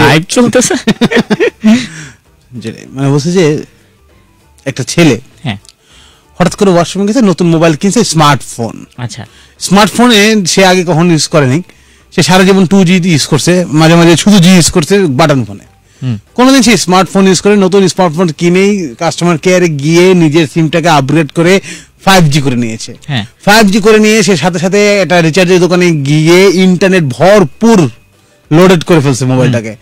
Live চলতেছে? মানে বলছে যে একটা ছেলে হ্যাঁ। হঠাৎ করে ওয়াশরুমে গেছে নতুন মোবাইল কিনছে স্মার্টফোন আচ্ছা। স্মার্টফোনে সে আগে কখনো ইউজ করেনি সে সারা জীবন টু জি ইউজ করছে মাঝে মাঝে শুধু জি ইউজ করছে বাটন ফোনে কোনোদিন সে স্মার্টফোন ইউজ করে নতুন স্মার্টফোন কিনেই কাস্টমার কেয়ারে গিয়ে নিজের সিমটাকে আপগ্রেড করে ফাইভ জি করে নিয়েছে। হ্যাঁ। ফাইভ জি করে নিয়ে সে সাথে সাথে একটা রিচার্জের দোকানে গিয়ে ইন্টারনেট ভরপুর লোডেড করে ফেলছে মোবাইলটাকে।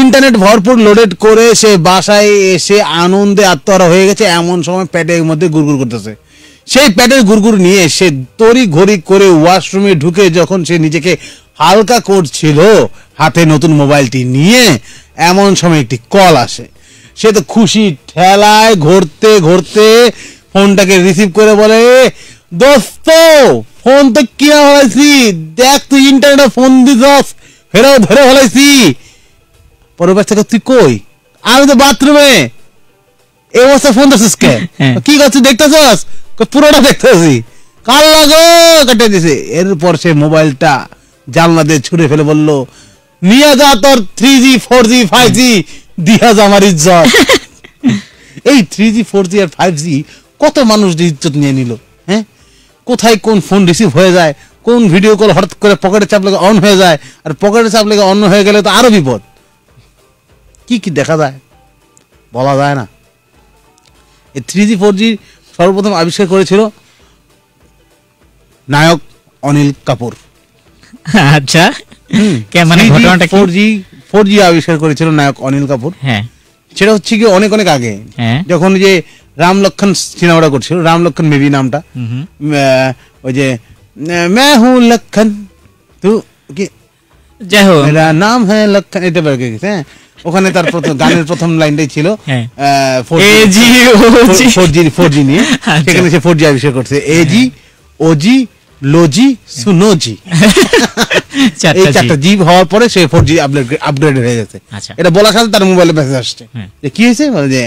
ইন্টারনেট ভরপুর লোডেড করে সে বাসায় এসে আনন্দে আত্মহারা হয়ে গেছে, এমন সময় প্যাটের মধ্যে গুড়গুড় করতেছে। সেই প্যাটের গুড়গুড় নিয়ে সে তড়ি ঘড়ি করে ওয়াশরুমে ঢুকে যখন সে নিজেকে হালকা করছিল, হাতে নতুন মোবাইলটি নিয়ে, এমন সময় একটি কল আসে। সে তো খুশি ঠেলায় ঘুরতে ঘুরতে ফোনটাকে রিসিভ করে বলে, দোস্ত ফোন তো কিনা হয়েছি দেখ, তুই ইন্টারনেটে ফোন দিছস ফেরাও ধরে হলাইছি পরের থেকে তুই কই? আমি তো বাথরুমে। এই অবস্থা ফোন দিছিস কে? হ্যাঁ। কি করছিস দেখতেছস? পুরোটা দেখতেছি। কাল লাগো? কেটে দিছে। এরপর সে মোবাইলটা জানলা দিয়ে ছুড়ে ফেলে বলল নিয়ে যা তোর three G four G five G দিয়া যা আমার ইজ্জত। এই থ্রি জি ফোর জি আর ফাইভ জি কত মানুষ ইজ্জত নিয়ে নিল হ্যাঁ? কোথায় কোন ফোন রিসিভ হয়ে যায় কোন ভিডিও কল হঠাৎ করে পকেটে চাপ লেগে অন হয়ে যায় আর পকেটে চাপ লেগে অন হয়ে গেলে তো আরও বিপদ। কি কি দেখা যায়? বলা যায় না। এই থ্রি জি ফোর জি সর্বপ্রথম আবিষ্কার করেছিল নায়ক অনিল কাপুর। আচ্ছা। মানে ঘটনাটা ফোর জি ফোর জি আবিষ্কার করেছিল নায়ক অনিল কাপুর। হ্যাঁ। সেটা হচ্ছে কি অনেক অনেক আগে। হ্যাঁ। যখন যে রাম লক্ষণ সিনেমাটা করছিল রাম লক্ষণ মেবি নামটা। ওই যে मैं हूँ लखन तू কি যাই হোক মেরা নাম হ্যাঁ লক্ষণ এটা বের করে গেছে হ্যাঁ ওখানে তার প্রথম গানের প্রথম লাইনটাই ছিল হ্যাঁ। এ AG, OG four G four G নিয়ে আচ্ছা। সেখানে সে ফোর জি আবিষ্কার করছে এ জি ও জি লোজি সুনোজি এই চারটা চারটা জি। জি হওয়ার পরে সে ফোর জি আপগ্রেড হয়ে গেছে আচ্ছা। এটা বলার সাথে তার মোবাইলে মেসেজ আসছে হ্যাঁ। যে কি হয়েছে বলে যে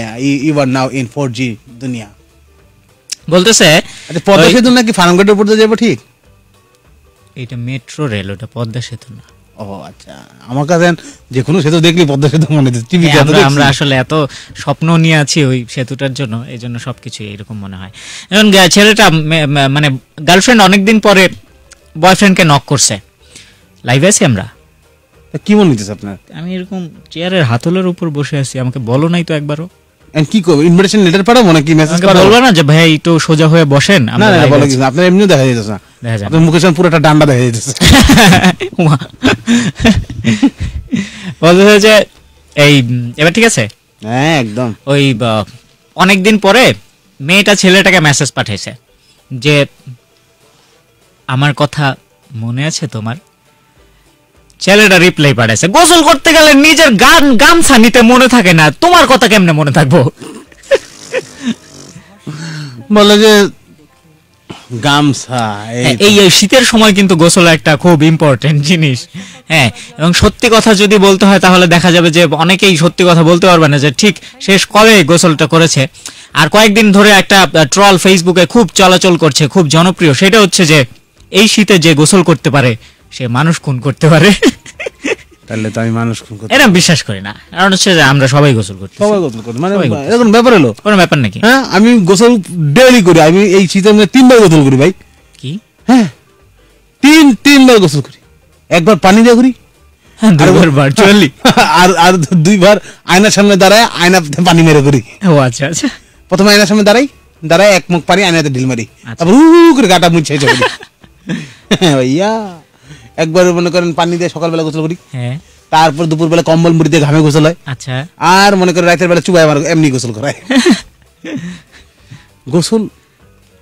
you are now in four G দুনিয়া বলতেছে আচ্ছা পদ্মা ওই- সেতু নাকি ফার্মগেটের উপর দিয়ে যাবো ঠিক এটা মেট্রো রেল ওটা পদ্মা সেতু না। ও আচ্ছা। আমার কাছে যে কোনো সেতু দেখলি পদ্মা সেতু মনে হচ্ছে টিভি হ্যাঁ, আমরা আমরা আসলে এত স্বপ্ন নিয়ে আছি ওই সেতুটার জন্য এই জন্য সবকিছু এরকম মনে হয়। এখন ছেলেটা মানে গার্লফ্রেন্ড অনেকদিন পরে বয়ফ্রেন্ডকে নক করছে। লাইভে আছি আমরা? কি মনে হচ্ছে আপনার? আমি এরকম চেয়ারের হাতলের উপর বসে আছি আমাকে বলো নাই তো একবারও। কি করব? ইনভিটেশন লেটার পাঠাবো নাকি মেসেজ পাঠাবো? না যে ভাই একটু সোজা হয়ে বসেন না না বলো কিছু আপনার এমনিও দেখা না। দেখা আপনার মুখের সামনে পুরোটা ডান্ডা দেখা উমা। বলতে হয়েছে এই এবার ঠিক আছে? হ্যাঁ একদম। ওই অনেক দিন পরে মেয়েটা ছেলেটাকে মেসেজ পাঠিয়েছে যে আমার কথা মনে আছে তোমার? ছেলেটা রিপ্লাই পাঠাইছে গোসল করতে গেলে নিজের গান গামছা নিতে মনে থাকে না তোমার কথা কেমনে মনে থাকব? বলে যে গামছা এই হ্যাঁ, এই শীতের সময় কিন্তু গোসল একটা খুব ইম্পর্টেন্ট জিনিস। হ্যাঁ এবং সত্যি কথা যদি বলতে হয় তাহলে দেখা যাবে যে অনেকেই সত্যি কথা বলতে পারবে না যে ঠিক শেষ কবে গোসলটা করেছে। আর কয়েকদিন ধরে একটা ট্রল ফেসবুকে খুব চলাচল করছে খুব জনপ্রিয়। সেটা হচ্ছে যে এই শীতে যে গোসল করতে পারে সে মানুষ খুন করতে পারে। তাহলে তো আমি মানুষ খুন করতে এরকম বিশ্বাস করি না। কারণ হচ্ছে যে আমরা সবাই গোসল করতে সবাই গোসল করি মানে এরকম ব্যাপার হলো কোনো ব্যাপার নাকি? হ্যাঁ আমি গোসল ডেইলি করি। আমি এই শীতের মধ্যে তিনবার গোসল করি ভাই। কি? হ্যাঁ তিন তিনবার গোসল করি। একবার পানি দিয়ে করি। হ্যাঁ দুবার ভার্চুয়ালি আর আর দুইবার আয়নার সামনে দাঁড়ায় আয়না পানি মেরে করি। ও আচ্ছা আচ্ছা। প্রথমে আয়নার সামনে দাঁড়াই দাঁড়ায় এক মুখ পানি আয়নাতে ঢিল মারি। আচ্ছা। তারপর করে গাটা মুছে চলে হ্যাঁ ভাইয়া। একবার মনে করেন পানি দিয়ে সকালবেলা গোসল করি। হ্যাঁ। তারপর দুপুরবেলা কম্বল মুড়ি দিয়ে ঘামে গোসল হয়। আচ্ছা। আর মনে করেন রাতের বেলা চুবাই আমার এমনি গোসল করায়। গোসল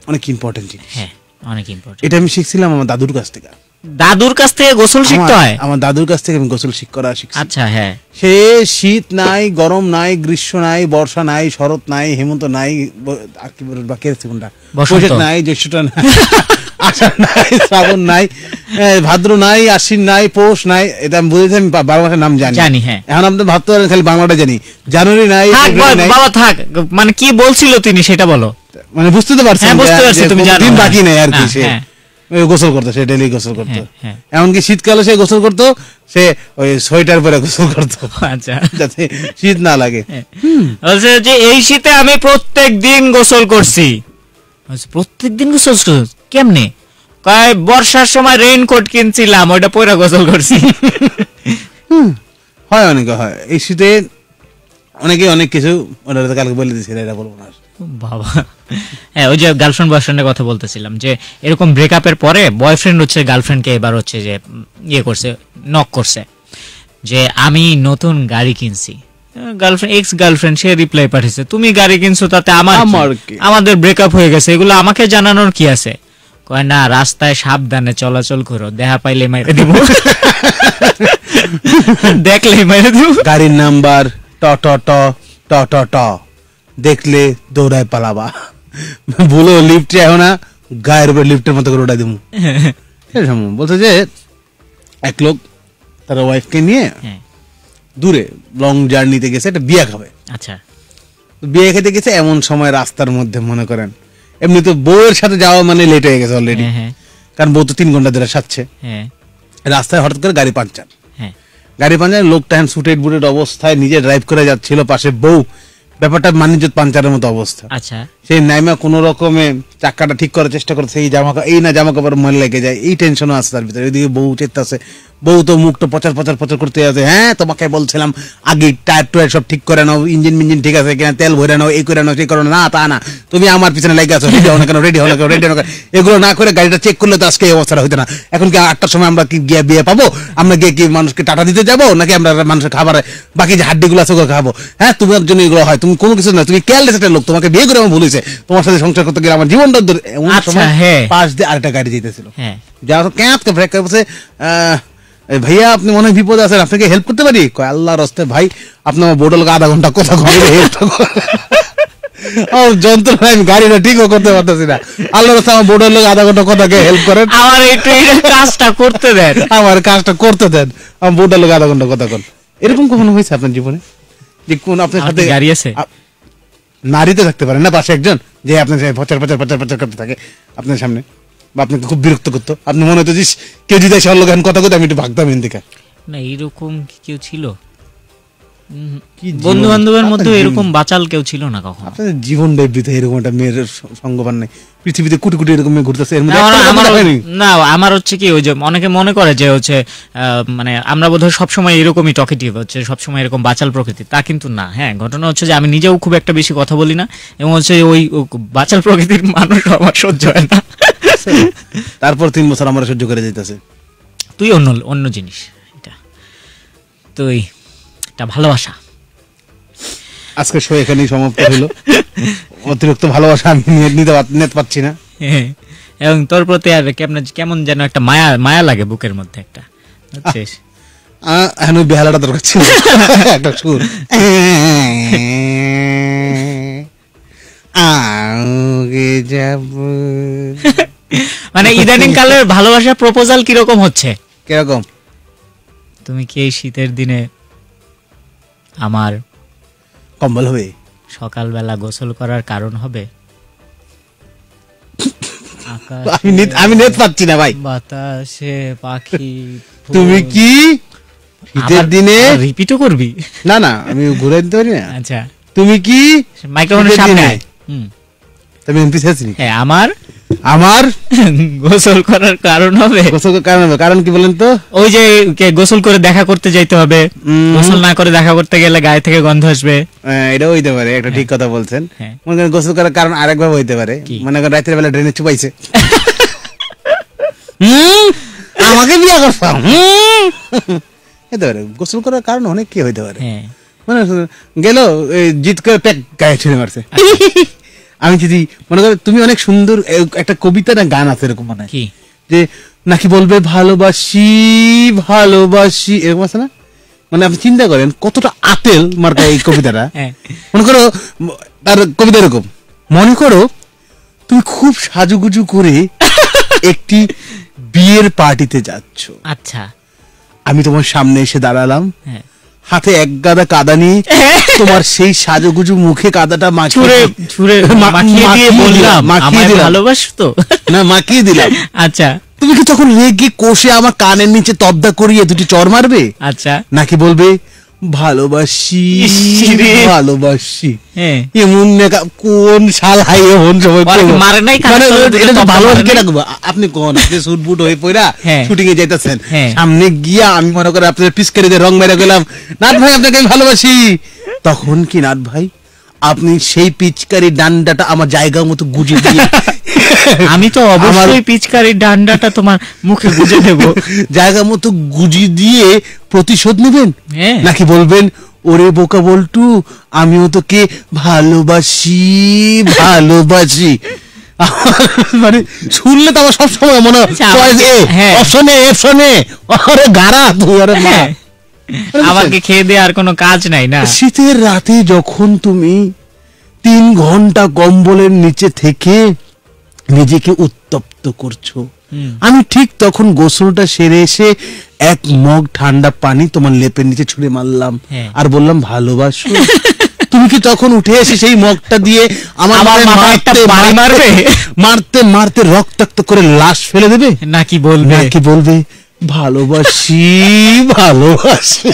অনেক ইম্পর্টেন্ট জিনিস। হ্যাঁ অনেক ইম্পর্টেন্ট এটা আমি শিখছিলাম আমার দাদুর কাছ থেকে। দাদুর কাছ থেকে গোসল শিখতে হয়? আমার দাদুর কাছ থেকে আমি গোসল শিখ করা শিখছি। আচ্ছা হ্যাঁ। সে শীত নাই গরম নাই গ্রীষ্ম নাই বর্ষা নাই শরৎ নাই হেমন্ত নাই আর কি বলব বাকি আছে কোনটা। বৈশাখ নাই জ্যৈষ্ঠটা নাই। আষাঢ় নাই শ্রাবণ নাই ভাদ্র নাই আশ্বিন নাই পৌষ নাই এটা আমি বুঝেছি আমি বা- বারো মাসের নাম জানি জানি, হ্যাঁ। এখন আপনি ভাবতে পারেন খালি বাংলাটা জানি জানুয়ারি নাই বাবা থাক মানে কি বলছিল তিনি সেটা বলো মানে বুঝতে তো পারছেন হ্যাঁ বুঝতে পারছি তুমি জানো দিন। বাকি নেই আর কি হ্যাঁ, সে হ্যাঁ। গোসল করতো সে ডেলি গোসল করতো। এমনকি শীতকালে সে গোসল করতো সে ওই সোয়েটার পরে গোসল করতো আচ্ছা যাতে শীত না লাগে বলছে যে এই শীতে আমি প্রত্যেক দিন গোসল করছি বলছে, প্রত্যেক দিন গোসল করছ? কেমনে? কয় বর্ষার সময় রেইনকোট কিনছিলাম ওইটা পরে গোসল করছি। হুম, হয় অনেকে হয়। এই শীতে অনেকে অনেক কিছু ওটা কালকে বলে দিয়েছিল এটা বলব না। বাবা। হ্যাঁ ওই যে গার্লফ্রেন্ড বয়ফ্রেন্ডের কথা বলতেছিলাম যে এরকম ব্রেকআপের পরে বয়ফ্রেন্ড হচ্ছে গার্লফ্রেন্ডকে এবার হচ্ছে যে ইয়ে করছে নক করছে। যে আমি নতুন গাড়ি কিনছি। গার্লফ্রেন্ড এক্স গার্লফ্রেন্ড সে রিপ্লাই পাঠিয়েছে তুমি গাড়ি কিনছো তাতে আমার? আমাদের ব্রেকআপ হয়ে গেছে এগুলো আমাকে জানানোর কি আছে? কয় না রাস্তায় সাবধানে চলাচল করো দেখা পাইলে মাইরে দিব। দেখলে মাইরে দিব। গাড়ির নাম্বার ট ট ট ট ট ট। দেখলে দৌড়ায় পালাবা। ভুলো লিফটে এখন না গায়ের উপরে লিফটের মতো করে উঠাই দিমু এরকম বলছে যে এক লোক তার ওয়াইফকে নিয়ে হ্যাঁ। দূরে লং জার্নিতে গেছে একটা বিয়া খাবে। আচ্ছা। বিয়ে খেতে গেছে এমন সময় রাস্তার মধ্যে মনে করেন এমনি তো বউয়ের সাথে যাওয়া মানে লেট হয়ে গেছে অলরেডি হ্যাঁ হ্যাঁ। কারণ বউ তো তিন ঘণ্টা ধরে সাচ্ছে হ্যাঁ। রাস্তায় হঠাৎ করে গাড়ি পাঞ্চার গাড়ি পাঞ্চার লোকটা হ্যান্ড সুটেড বুটেড অবস্থায় নিজে ড্রাইভ করে যাচ্ছিল পাশে বউ। ব্যাপারটা মানিজ্য পাঞ্চারের মতো অবস্থা। আচ্ছা। সেই নাইমা কোনো রকমে চাক্কাটা ঠিক করার চেষ্টা করছে এই জামা এই না জামা কাপড় মনে লেগে যায় এই টেনশনও আছে তার ভিতরে। ওইদিকে বউ চেতে বউ তো মুখটা পচার পচার পচার করতে আছে। হ্যাঁ তোমাকে বলছিলাম আগে টায়ার টুয়ার সব ঠিক করে নাও ইঞ্জিন মিঞ্জিন ঠিক আছে কিনা তেল ভরে নাও এই করে নাও সেই করে না তা না। তুমি আমার পিছনে লেগে আছো রেডি হও না কেন রেডি হও না কেন রেডি হও না এগুলো না করে গাড়িটা চেক করলে তো আজকে এই অবস্থাটা হইতো না। এখন কি আটটার সময় আমরা কি গিয়ে বিয়ে পাবো? আমরা গিয়ে কি মানুষকে টাটা দিতে যাব নাকি আমরা মানুষের খাবারে বাকি যে হাড্ডিগুলো আছে ওগুলো খাব? হ্যাঁ তোমার জন্য এগুলো হয় তুমি কোনো কিছু না তুমি কেয়ারলেস একটা লোক তোমাকে বিয়ে করে আমার ভুল হয়েছে। তোমার সাথে সংসার করতে গেলে আমার জীবনটা এমন আচ্ছা, সময় হ্যাঁ। পাশ দিয়ে আরেকটা গাড়ি যেতেছিল। হ্যাঁ। যাওয়ার পর ব্রেক করে বলছে আহ, ভাইয়া আপনি মনে হয় বিপদ আছেন আপনাকে হেল্প করতে পারি? কয় আল্লাহ রস্তে ভাই আপনি আমার বোটলকে আধা ঘণ্টা কথা কবে হেল্প আমার আমি গাড়িটা ঠিকও করতে পারতেছি না। আল্লাহ রস্তে আমার বোটল লোক আধা ঘণ্টা কথাকে হেল্প করেন? আমার একটু কাজটা করতে দেন। আমার কাজটা করতে দেন। আমার বোটল লোক আধা ঘণ্টা কথা কন। এরকম কখনো হয়েছে আপনার জীবনে? যে কোন আপনার সাথে গাড়ি আছে? আ- নারী তো থাকতে পারেন না পাশে একজন? যে আপনার পচার পচার পচার পচার করতে থাকে আপনার সামনে। আপনাকে খুব বিরক্ত করতো আপনি মনে হতো যে কেউ যদি এসে লোক কথা কথা আমি একটু ভাগতাম এদিকে না, এইরকম কি কেউ ছিল? বন্ধু বান্ধবের মধ্যে এরকম বাচাল কেউ ছিল না কখনো? আপনাদের জীবন ডাইবৃত এরকম একটা মেয়ের স- সঙ্গপান নাই। পৃথিবীতে কোটি কোটি এরকম মেয়ে ঘুরতেছে এর মধ্যে না, আমার- হচ্ছে কি ওই যে অনেকে মনে করে যে হচ্ছে মানে আমরা বোধহয় সবসময় এরকমই টকেটিভ হচ্ছে সবসময় এরকম বাচাল প্রকৃতি। তা কিন্তু না হ্যাঁ ঘটনা হচ্ছে যে আমি নিজেও খুব একটা বেশি কথা বলি না এবং হচ্ছে ওই বাচাল প্রকৃতির মানুষ আমার সহ্য হয় না। তারপর তিন বছর আমরা সহ্য করে যেতেছে তুই অন্য অন্য জিনিস এটা। তুই এটা ভালোবাসা। আজকে শো এখানেই সমাপ্ত হলো। অতিরিক্ত ভালোবাসা আমি নিতে নিতে পারছি না। হ্যাঁ, এবং তোর প্রতি আর কেমন কেমন যেন একটা মায়া মায়া লাগে বুকের মধ্যে একটা। বুঝছিস? এখন বেহালাটা দরকার ছিল। একটা সুর। আগে যাব। মানে ইদানিং কালের ভালোবাসা প্রপোজাল কীরকম হচ্ছে? কীরকম? তুমি কি এই শীতের দিনে আমার কম্বল হবে। সকালবেলা গোসল করার কারণ হবে। আমি নেট পাচ্ছি না ভাই। বাতাসে পাখি তুমি কি? শীতের দিনে রিপিটও করবি? না না আমি ঘুরে দিতে পারি না। আচ্ছা। তুমি কি? মাইক্রোফোনের সামনে। হুম। তুমি এমপি হ্যাঁ আমার আমার গোসল করার কারণ হবে? গোসল করার কারণ হবে। কারণ কি বলেন তো? ওই যে কে গোসল করে দেখা করতে যাইতে হবে। গোসল না করে দেখা করতে গেলে গায়ে থেকে গন্ধ আসবে। এটা হইতে পারে একটা ঠিক কথা বলছেন। হ্যাঁ। মনে করেন গোসল করার কারণ আরেকভাবে হইতে পারে। মনে করেন রাতের বেলা ড্রেনে চুপাইছে। আমাকে বিয়ে করছ? হুম। হইতে পারে। গোসল করার কারণ অনেক কি হইতে পারে। হ্যাঁ। মানে গেল জিত করে প্যাক গায়ে ছেড়ে মারছে। আমি যদি মনে করো তুমি অনেক সুন্দর একটা কবিতা না গান আছে এরকম মানে কি? যে নাকি বলবে ভালোবাসি ভালোবাসি এরকম আছে না? মানে আপনি চিন্তা করেন কতটা আতেল মার্কা এই কবিতাটা। হ্যাঁ। মনে করো তার কবিতা এরকম। মনে করো তুমি খুব সাজুগুজু করে একটি বিয়ের পার্টিতে যাচ্ছ। আচ্ছা। আমি তোমার সামনে এসে দাঁড়ালাম। হ্যাঁ। হাতে এক গাদা কাদা নিয়ে তোমার সেই সাজুগুজু মুখে কাদাটা মাখিয়ে ছুঁড়ে মাখিয়ে দিয়ে বললাম মাখিয়ে দিলাম। ভালোবাসো তো? না মাখিয়ে দিলাম। আচ্ছা। তুমি কি তখন রেগে কষে আমার কানের নিচে তবদা করিয়ে দুটি চর মারবে? আচ্ছা। নাকি বলবে ভালোবাসি ভালোবাসি। হ্যাঁ। এমন নেকা কোন শাল হাই কি করব? মারে নাই কানে মানে এটা তো ভালোবাসি মারে কে রাখব? আপনি কোন? আপনি স্যুট বুট হয়ে পড়া হ্যাঁ। শুটিং এ যাইতেছেন। হ্যাঁ। সামনে গিয়া আমি মনে করি আপনার পিসকারি দিয়ে রং মেরে গেলাম। নাথ ভাই আপনাকে আমি ভালোবাসি। তখন কি নাথ ভাই? আপনি সেই পিচকারি ডান্ডাটা আমার জায়গা মতো গুজে দিয়ে আমি তো অবশ্যই পিচকারির ডান্ডাটা তোমার মুখে গুজে দেব জায়গা মতো গুজি দিয়ে প্রতিশোধ নেবেন হ্যাঁ। নাকি বলবেন ওরে বোকা বল্টু আমিও তোকে ভালোবাসি ভালোবাসি মানে শুনলে তো আমার সবসময় মনে হয়। অপশনে অপশনে আরে গারা তুই আরে মা হ্যাঁ। আমাকে খেয়ে দিয়ে আর কোনো কাজ নাই না? শীতের রাতে যখন তুমি তিন ঘণ্টা কম্বলের নিচে থেকে নিজেকে উত্তপ্ত করছ আমি ঠিক তখন গোসলটা সেরে এসে এক মগ ঠান্ডা পানি তোমার লেপের নিচে ছুঁড়ে মারলাম হ্যাঁ। আর বললাম ভালোবাসো। তুমি কি তখন উঠে এসে সেই মগটা দিয়ে আমার মারতে মারবে? মারতে মারতে রক্তাক্ত করে লাশ ফেলে দেবে? নাকি বলবে? নাকি বলবে? ভালোবাসি ভালোবাসি।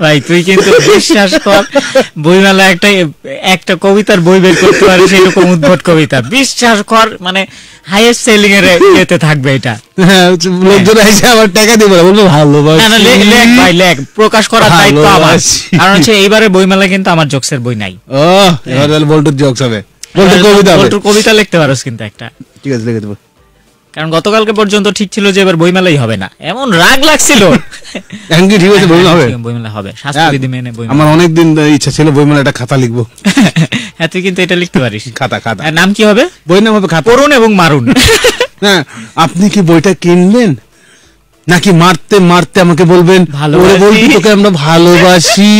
ভাই তুই কিন্তু বিশ্বাস কর বইমেলা একটা একটা কবিতার বই বের করতে পারে সেরকম উদ্ভট কবিতা। বিশ্বাস কর মানে হাইয়েস্ট সেলিং এর ইয়েতে থাকবে এটা। হ্যাঁ লোকজন এসে আমার টাকা দিবে বলব ভালোবাসি। না লেখ ভাই লেখ। প্রকাশ করার দায়িত্ব আমার। কারণ হচ্ছে এইবারে বইমেলা কিন্তু আমার জোকসের বই নাই। ও এবার বল্টুর জোকস হবে। বল্টুর কবিতা বল্টুর কবিতা লিখতে পারোস কিন্তু একটা। ঠিক আছে লিখে দেবো। কারণ গতকালকে পর্যন্ত ঠিক ছিল যে এবার বইমেলাই হবে না। এমন রাগ লাগছিল। কি ঠিক আছে বইমেলা হবে। বইমেলা হবে। স্বাস্থ্যবিধি মেনে বইমেলা আমার অনেক দিন ইচ্ছা ছিল বইমেলা একটা খাতা লিখব। হ্যাঁ তুই কিন্তু এটা লিখতে পারিস। খাতা খাতা। আর নাম কি হবে? বই নাম হবে খাতা। করুন এবং মারুন। হ্যাঁ আপনি কি বইটা কিনবেন নাকি মারতে মারতে আমাকে বলবেন? ভালোবাসি। ওরে বলবি তোকে আমরা ভালোবাসি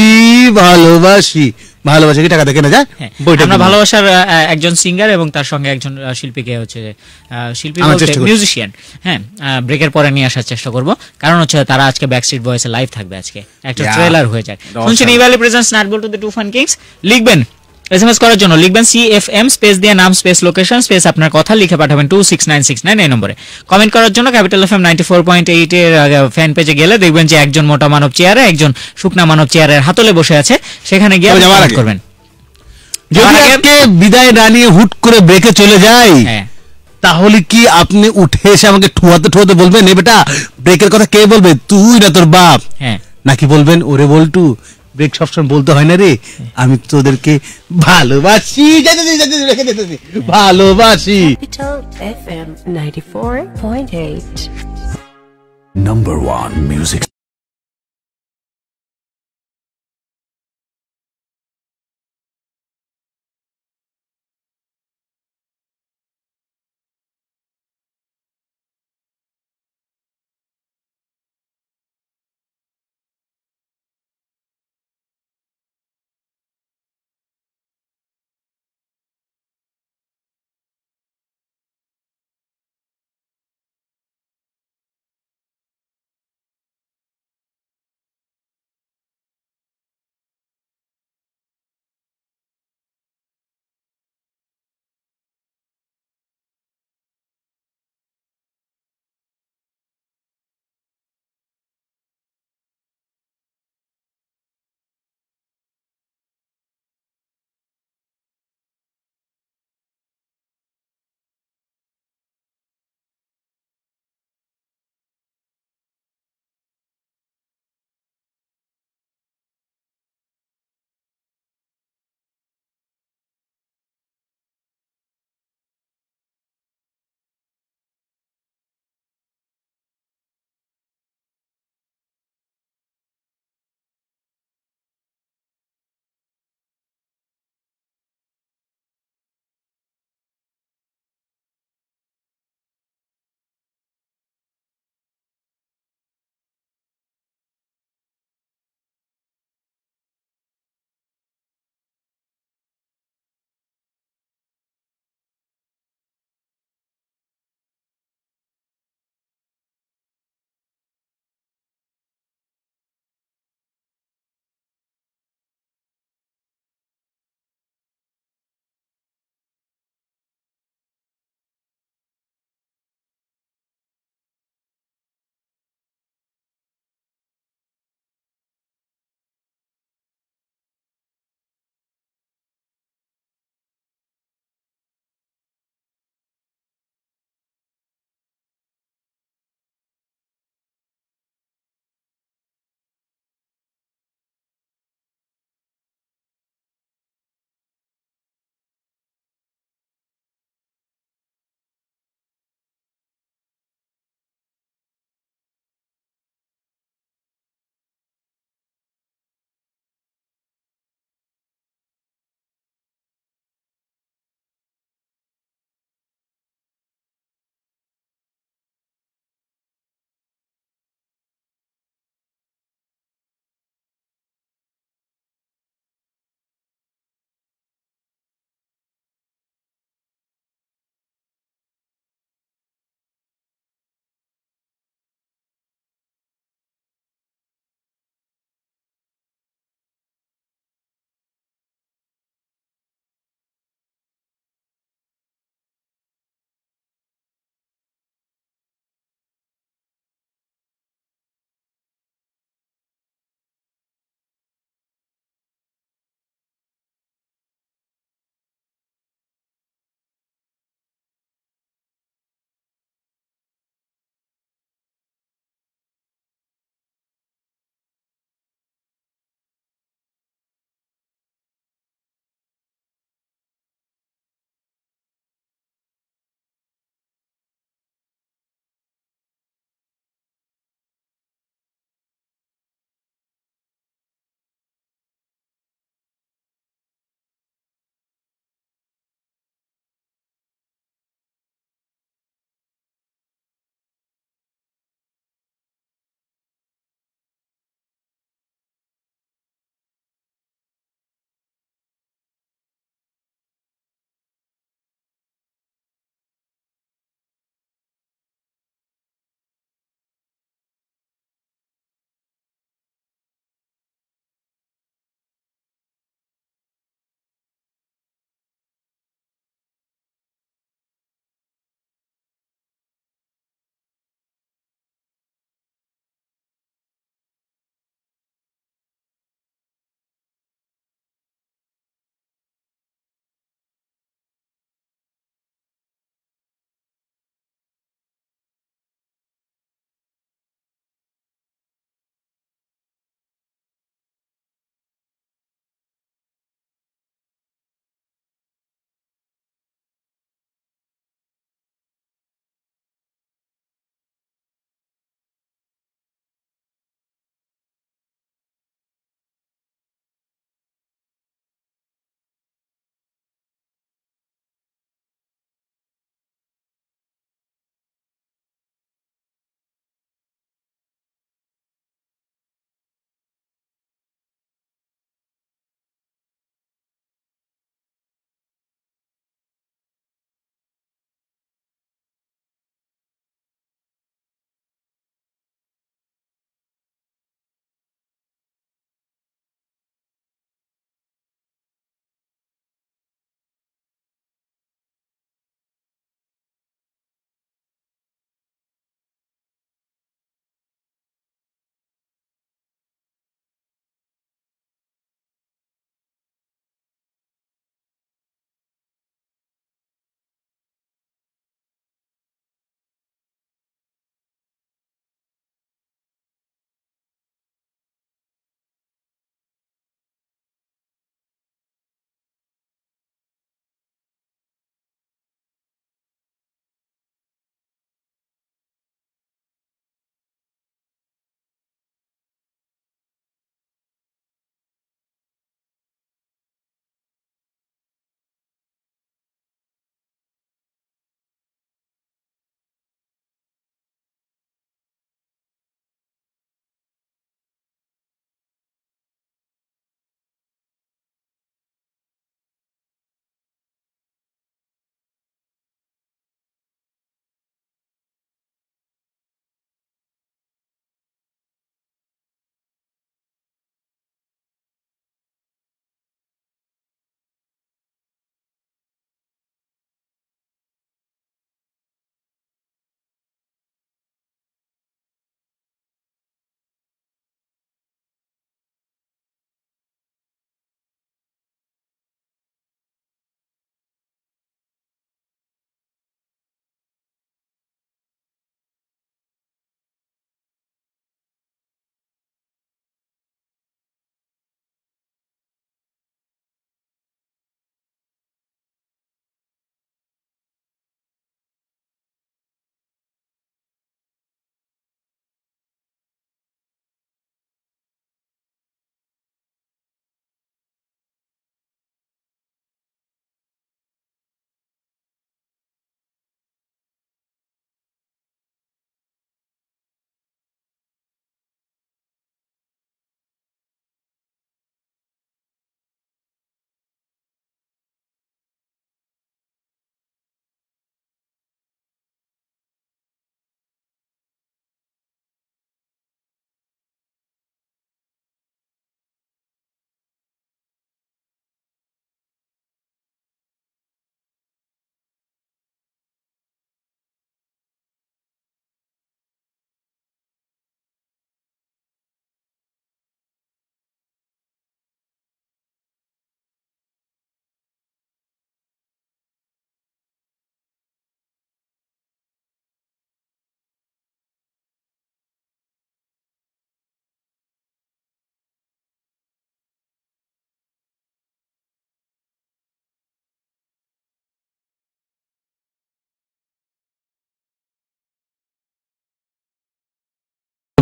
ভালোবাসি। ভালোবাসি কি টাকা দেখে না যা হ্যাঁ, আমরা ভালোবাসার একজন সিঙ্গার এবং তার সঙ্গে একজন শিল্পীকে হচ্ছে শিল্পী। মিউজিশিয়ান হ্যাঁ ব্রেকের পরে নিয়ে আসার চেষ্টা করব। কারণ হচ্ছে তারা আজকে ব্যাকস্ট্রিট বয়েসে লাইভ থাকবে আজকে। একটা. ট্রেলার হয়ে যায়. শুনছেন Evaly presents nut ball two the two fun kings লিখবেন। এসএমএস করার জন্য লিখবেন সি এফ এম স্পেস দিয়ে নাম স্পেস লোকেশন স্পেস আপনার কথা লিখে পাঠাবেন two six nine six nine এই নম্বরে। কমেন্ট করার জন্য capital F M ninety four point eight এর ফ্যান পেজে গেলে দেখবেন যে একজন মোটা মানব চেয়ারে একজন শুকনা মানব চেয়ারের হাতলে বসে আছে। সেখানে গিয়ে। করবেন। যদি আজকে বিদায় না নিয়ে হুট করে ব্রেকে চলে যাই হ্যাঁ। তাহলে কি আপনি উঠে এসে আমাকে ঠুয়াতে ঠুয়াতে বলবেন এ বেটা ব্রেকের কথা কে বলবে? তুই না তোর বাপ। হ্যাঁ। নাকি বলবেন ওরে বলটু ব্রেক সবসময় বলতে হয় না রে আমি তোদেরকে ভালোবাসি। ভালোবাসি নাম্বার ওয়ান 94.8.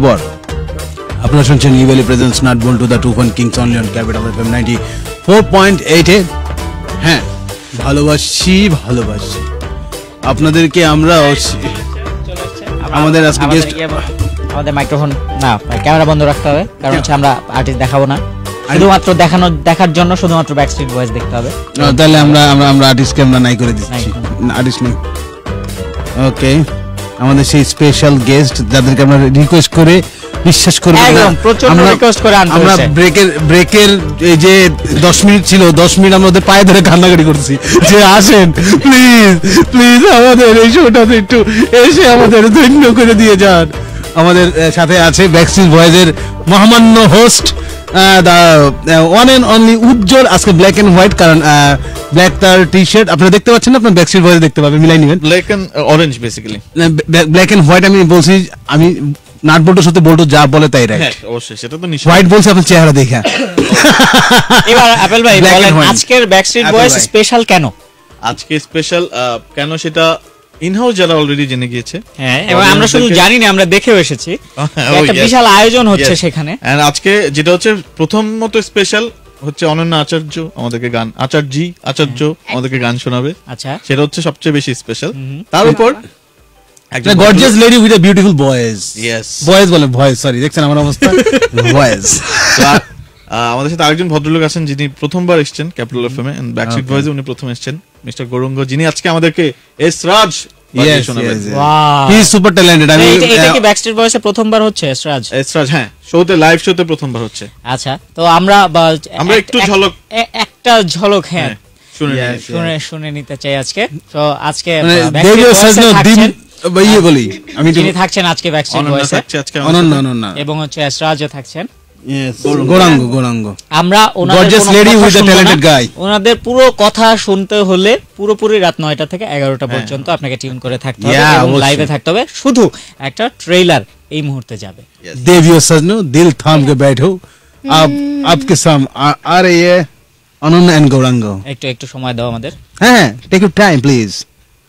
পর আপনারা শুনছেন ইভেলি প্রেজেন্স নট বোন টু the two fun kings only on capital F M ninety four point এইটে হ্যাঁ ভালোবাসি ভালোবাসি আপনাদেরকে আমরা আমাদের আজকে আমাদের guest- ইয়ে আমাদের মাইক্রোফোন না ক্যামেরা বন্ধ রাখতে হবে কারণ হচ্ছে আমরা আর্টিস্ট দেখাবো না। শুধুমাত্র দেখানো দেখার জন্য শুধুমাত্র ব্যাকস্ট্রিট ভয়েস দেখতে হবে। তাহলে আমরা আমরা আমরা আর্টিস্টকে আমরা নাই করে দিচ্ছি। আর্টিস্ট নেই। ওকে আমাদের সেই স্পেশাল গেস্ট যাদেরকে আমরা রিকোয়েস্ট করে বিশ্বাস করে একদম, প্রচণ্ড request করে আনতে আমরা ব্রেকের ব্রেকের এই যে দশ মিনিট ছিল দশ মিনিট আমরা ওদের পায়ে ধরে কান্নাকাটি করছি যে আসেন প্লিজ প্লিজ আমাদের এই শোটাতে একটু এসে আমাদের ধন্য করে দিয়ে যান। আমাদের সাথে আছে ভ্যাকসিন ভয়েসের মহামান্য host one and only Ujjwal আজকে ব্ল্যাক এন্ড হোয়াইট কারণ ব্ল্যাক তার টি শার্ট আপনারা দেখতে পাচ্ছেন না আপনার ব্যাকসিন ভয়েস দেখতে পাবেন মিলাই নিবেন। Black and orange basically black and white আমি বলছি আমি নাট বল্টুর সাথে বল্টু যা বলে তাই রাইট হ্যাঁ অবশ্যই সেটা তো নিশ্চয় হোয়াইট বলছে আপনার চেহারা দেখা। এবার আপেল ভাই বলেন আজকের ব্যাকস্ট্রিট Apple ভয়েস স্পেশাল কেন? আজকে স্পেশাল কেন সেটা ইনহাউস যারা অলরেডি জেনে গিয়েছে হ্যাঁ এবং আমরা শুধু জানি না আমরা দেখেও এসেছি। হ্যাঁ, একটা oh, বিশাল আয়োজন হচ্ছে সেখানে। আজকে যেটা হচ্ছে প্রথম মতো স্পেশাল হচ্ছে অনন্য আচার্য আমাদেরকে গান আচার্যি আচার্য আমাদেরকে গান শোনাবে। আচ্ছা। সেটা হচ্ছে সবচেয়ে বেশি স্পেশাল তার উপর একজন gorgeous lady with a beautiful boys Yes. Boys বলে ভয়েস সরি দেখছেন আমার অবস্থা? বয়েজ আমাদের সাথে আরেকজন ভদ্রলোক আছেন যিনি প্রথমবার এসেছেন ক্যাপিটাল এফ এম এন্ড ব্যাকস্ট্রিট ভয়েসে উনি প্রথম এসেছেন। মিস্টার গৌরঙ্গ যিনি আজকে আমাদেরকে এস রাজ সুপার ট্যালেন্টেড আমি এটা কি প্রথমবার হচ্ছে এসরাজ? এস হ্যাঁ শোতে লাইভ শোতে প্রথমবার হচ্ছে। আচ্ছা তো আমরা আমরা একটু ঝলক- একটা ঝলক হ্যাঁ। হ্যাঁ শুনে শুনে শুনে নিতে চাই আজকে। তো আজকে মানে ইয়ে বলি আমি যিনি থাকছেন আজকে আজকে অনন্য অনন্য। এবং হচ্ছে এসরাজও থাকছেন। গৌরাঙ্গ গৌরাঙ্গ। আমরা ওনাদের পুরো কথা শুনতে হলে পুরোপুরি রাত নয়টা থেকে এগারোটা হ্যাঁ। পর্যন্ত আপনাকে টিউন করে থাকতে হবে লাইভে থাকতে হবে। শুধু একটা ট্রেলার এই মুহূর্তে যাবে। দেবীয় সজনো দিল থাম কে আপ আপকে সাম আর এ ইয়ে, অনন্য এন্ড গৌরাঙ্গ। একটু একটু সময় দাও আমাদের। হ্যাঁ টেক ইউ টাইম প্লিজ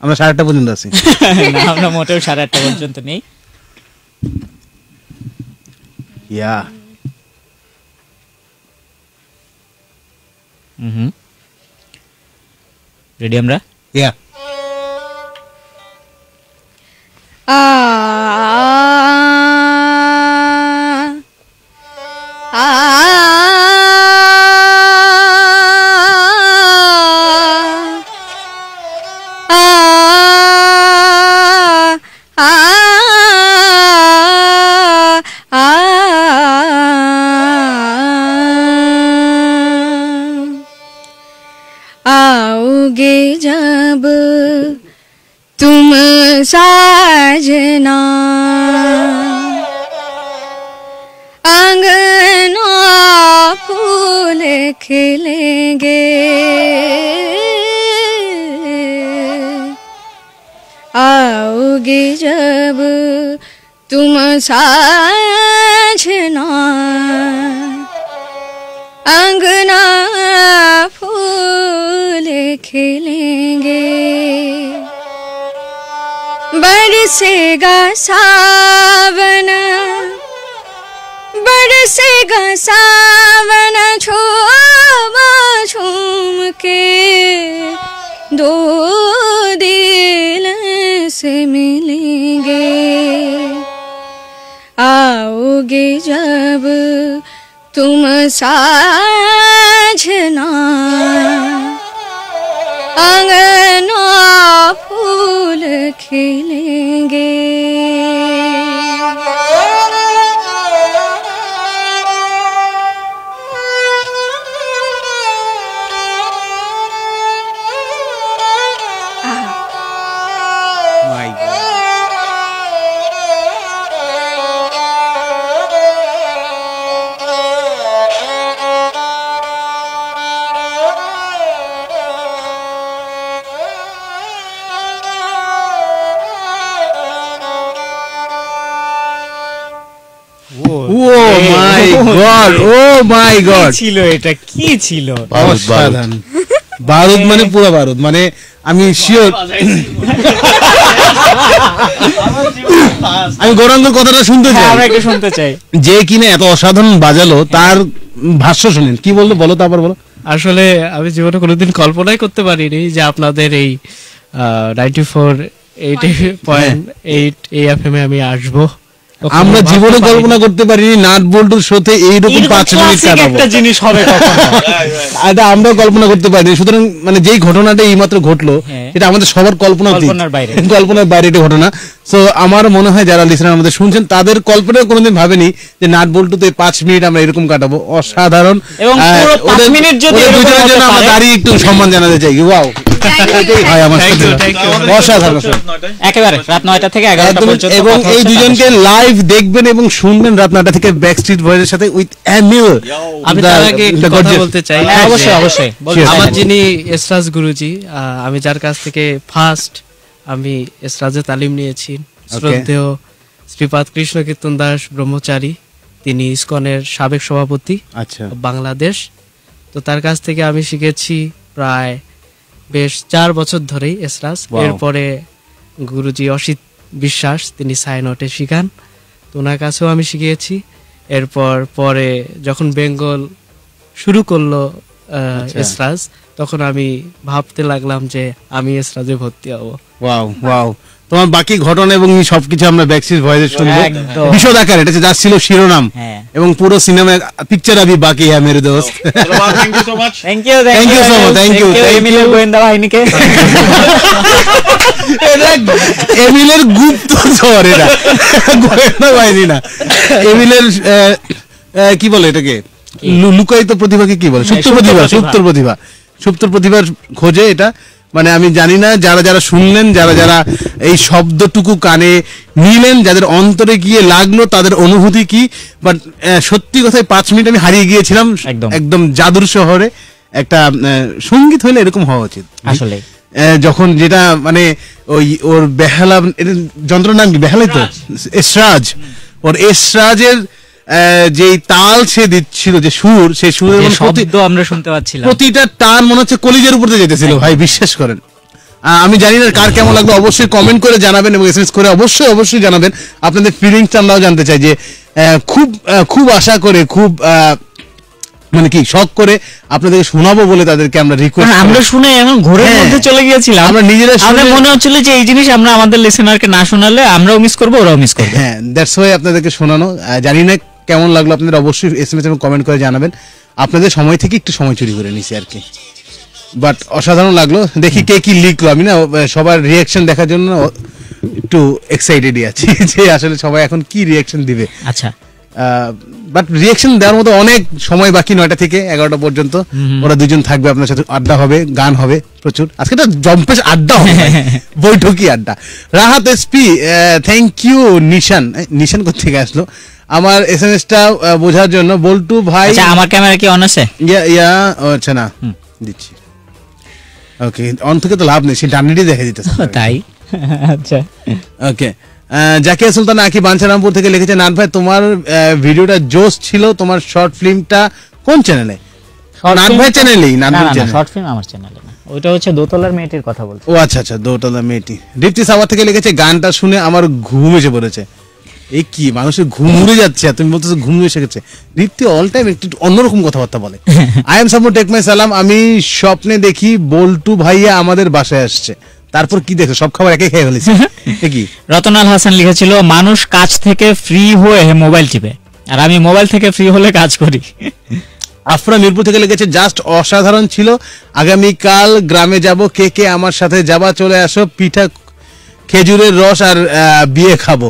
আমরা সাড়ে আটটা পর্যন্ত আছি। আমরা মোটেও সাড়ে আটটা পর্যন্ত নেই। ইয়া Mm-hmm. Ready Amra? Yeah. Ah. Ah. ah. ah, ah, ah साजना अंगना फूल खिलेंगे। आओगे जब तुम साजना। अंगना फूल खिलेंगे। बरसेगा सावन बरसेगा सावन झूम झूम के दो दिल से मिलेंगे। आओगे जब तुम साजना अंगना खिलेंगे মাই গড ও মাই গড ছিল এটা? কি ছিল? অসাধারণ। বারুদ মানে পুরো বারুদ। মানে আমি শিওর আমি গৌরাঙ্গর কথাটা শুনতে হ্যাঁ, চাই। আমরা একটু শুনতে চাই। যে কিনা এত অসাধারণ বাজালো তার ভাষ্য শুনেন। কি বলল? বলো তো আবার বলো। আসলে আমি জীবনে কোনোদিন কল্পনাই করতে পারিনি যে আপনাদের এই ninety four eight point eight এই এফ এম এ আমি আসব। আমরা জীবনে কল্পনা করতে পারিনি নাট বল্টুর সাথে এইরকম পাঁচ মিনিট কাটাবো একটা জিনিস হবে কখনো। এটা আমরাও কল্পনা করতে পারিনি। সুতরাং মানে যেই ঘটনাটা এইমাত্র ঘটলো হ্যাঁ। এটা আমাদের সবার কল্পনা কল্পনার বাইরে। কল্পনার বাইরে একটা ঘটনা। তো আমার মনে হয় যারা লিসনার আমাদের শুনছেন তাদের কল্পনায় কোনোদিন ভাবেনি যে নাট বল্টুতে পাঁচ মিনিট আমরা এরকম কাটাবো। অসাধারণ। এবং পুরো পাঁচ মিনিট যদি এরকম জন্য আমরা দাঁড়িয়ে একটু সম্মান জানাতে চাই। ওয়াও আমার একেবারে রাত নয়টা থেকে এগারোটা পর্যন্ত এবং এই দুজনকে লাইভ দেখবেন এবং শুনবেন রাত নটা থেকে ব্যাক স্ট্রিট ভয়েসের সাথে উইথ আমি তার আগে একটু কথা বলতে চাই। হ্যাঁ, অবশ্যই অবশ্যই। আমার যিনি এসরাজ গুরুজি আমি যার কাছ থেকে ফার্স্ট আমি এসরাজে তালিম নিয়েছি। শ্রদ্ধেয় শ্রীপাদ কৃষ্ণ কীর্তন দাস ব্রহ্মচারী তিনি ইসকনের সাবেক সভাপতি আচ্ছা। বাংলাদেশ। তো তার কাছ থেকে আমি শিখেছি প্রায় বেশ চার বছর ধরেই এসরাজ। এরপরে গুরুজি অসিত বিশ্বাস তিনি সাইনটে শিখান। তো ওনার কাছেও আমি শিখিয়েছি। এরপর পরে যখন বেঙ্গল শুরু করল আচ্ছা। এসরাজ তখন আমি ভাবতে লাগলাম যে আমি এসরাজে ভর্তি হব। ওয়াও ওয়াও তোমার বাকি ঘটনা এবং সবকিছু আমরা ব্যাকস্টেজ ভয়েসে শুনব বিশদ আকার এটা যা ছিল শিরোনাম। হ্যাঁ। এবং পুরো সিনেমা পিকচার আবি বাকি হ্যাঁ মেরে দোস্ত thank you so much thank you you so much, thank you, thank এমিলের গোয়েন্দা বাহিনীকে। এমিলের গুপ্ত ঝড় এটা। গোয়েন্দা বাহিনী না। এমিলের আহ, আহ, কি বলে এটাকে? লুকায়িত প্রতিভাকে কি বলে? সুপ্ত সুপ্ত প্রতিভা প্রতিভা। সুপ্ত প্রতিভা। সুপ্ত প্রতিভার খোঁজে এটা। মানে আমি জানি না যারা যারা শুনলেন যারা যারা এই শব্দটুকু কানে নিলেন যাদের অন্তরে গিয়ে লাগল তাদের অনুভূতি কি? বাট সত্যি কথায় পাঁচ মিনিট আমি হারিয়ে গিয়েছিলাম। একদম। একদম জাদুর শহরে একটা সংগীত হলে এরকম হওয়া উচিত। আসলে। আহ, যখন যেটা মানে ওই ওর বেহালা যন্ত্র নাম কি? বেহালাই তো? এসরাজ। ওর এসরাজের যেই তাল সে দিচ্ছিল যে সুর সেই সুরের শব্দ আমরা শুনতে পাচ্ছিলাম। প্রতিটা টান মনে হচ্ছে কলিজের উপর দিয়ে যেতেছিল ভাই বিশ্বাস করেন। আমি জানি না কার কেমন লাগল অবশ্যই কমেন্ট করে জানাবেন এবং এসএমএস করে অবশ্যই অবশ্যই জানাবেন। আপনাদের ফিলিংস আমরাও জানতে চাই যে খুব খুব আশা করে খুব মানে কি শখ করে আপনাদেরকে শোনাবো বলে তাদেরকে আমরা রিকোয়েস্ট আমরা শুনে এখন ঘোরের হ্যাঁ। মধ্যে চলে গিয়েছিলাম। আমরা নিজেরা শুনে- মনে হচ্ছিল যে এই জিনিস আমরা আমাদের লিসেনারকে না শোনালে আমরাও মিস করব ওরাও মিস করবে। হ্যাঁ দ্যাটস ওয়াই আপনাদেরকে শোনানো। জানি না কেমন লাগল আপনাদের অবশ্যই এসএমএস এবং কমেন্ট করে জানাবেন। আপনাদের সময় থেকে একটু সময় চুরি করে নিছি আর কি। বাট অসাধারণ লাগল। দেখি কে কি লিখলো। আমি না সবার রিয়াকশন দেখার জন্য একটু এক্সাইটেডই আছি যে আসলে সবাই এখন কি রিয়াকশন দিবে। আচ্ছা। বাট রিয়াকশন দেওয়ার মতো অনেক সময় বাকি নয়টা থেকে এগারোটা পর্যন্ত। ওরা দুজন থাকবে আপনার সাথে আড্ডা হবে গান হবে প্রচুর। আজকে একটা জম্পেশ আড্ডা হবে। বৈঠকি আড্ডা। Rahat SP thank you Nishan. Nishan কোথেকে আসলো? আমার এস এম এসটা বোঝার জন্য। বল্টু ভাই আচ্ছা আমার ক্যামেরা কি অন আছে? ইয়া ইয়া আচ্ছা না। দিচ্ছি। ওকে অন থেকে তো লাভ নেই সে ডান্ডিটি দেখে দিতেছে। তাই? আচ্ছা। ওকে জাকিয়া সুলতান আকি বাঞ্ছারামপুর থেকে লিখেছে নাট ভাই তোমার ভিডিওটা জোস ছিল তোমার শর্ট ফিল্মটা কোন চ্যানেলে নাট ভাই চ্যানেলেই নাট ভাই চ্যানেল শর্ট ফিল্ম আমার চ্যানেলে না। ওইটা হচ্ছে দোতলার মেয়েটির কথা বলছি। ও আচ্ছা আচ্ছা দোতলা মেয়েটি। দীপ্তি সাবার থেকে লিখেছে গানটা শুনে আমার ঘুম এসে পড়েছে। এই কি মানুষের ঘুম উড়ে যাচ্ছে আর তুমি বলতেছো ঘুম এসে গেছে। দীপ্তি অল টাইম একটু অন্যরকম কথাবার্তা বলে। I am Samu take my সালাম আমি স্বপ্নে দেখি বল্টু ভাইয়া আমাদের বাসায় আসছে। তারপর কি দেখো সব খাবার একে খেয়ে ফেলেছে। কি? রতনাল হাসান লিখেছিল মানুষ কাজ থেকে ফ্রি হয়ে মোবাইল টিপে আর আমি মোবাইল থেকে ফ্রি হলে কাজ করি। আফরা মিরপুর থেকে লিখেছে জাস্ট অসাধারণ ছিল। আগামীকাল গ্রামে যাব কে কে আমার সাথে যাবা চলে আসো পিঠা খেজুরের রস আর বিয়ে খাব।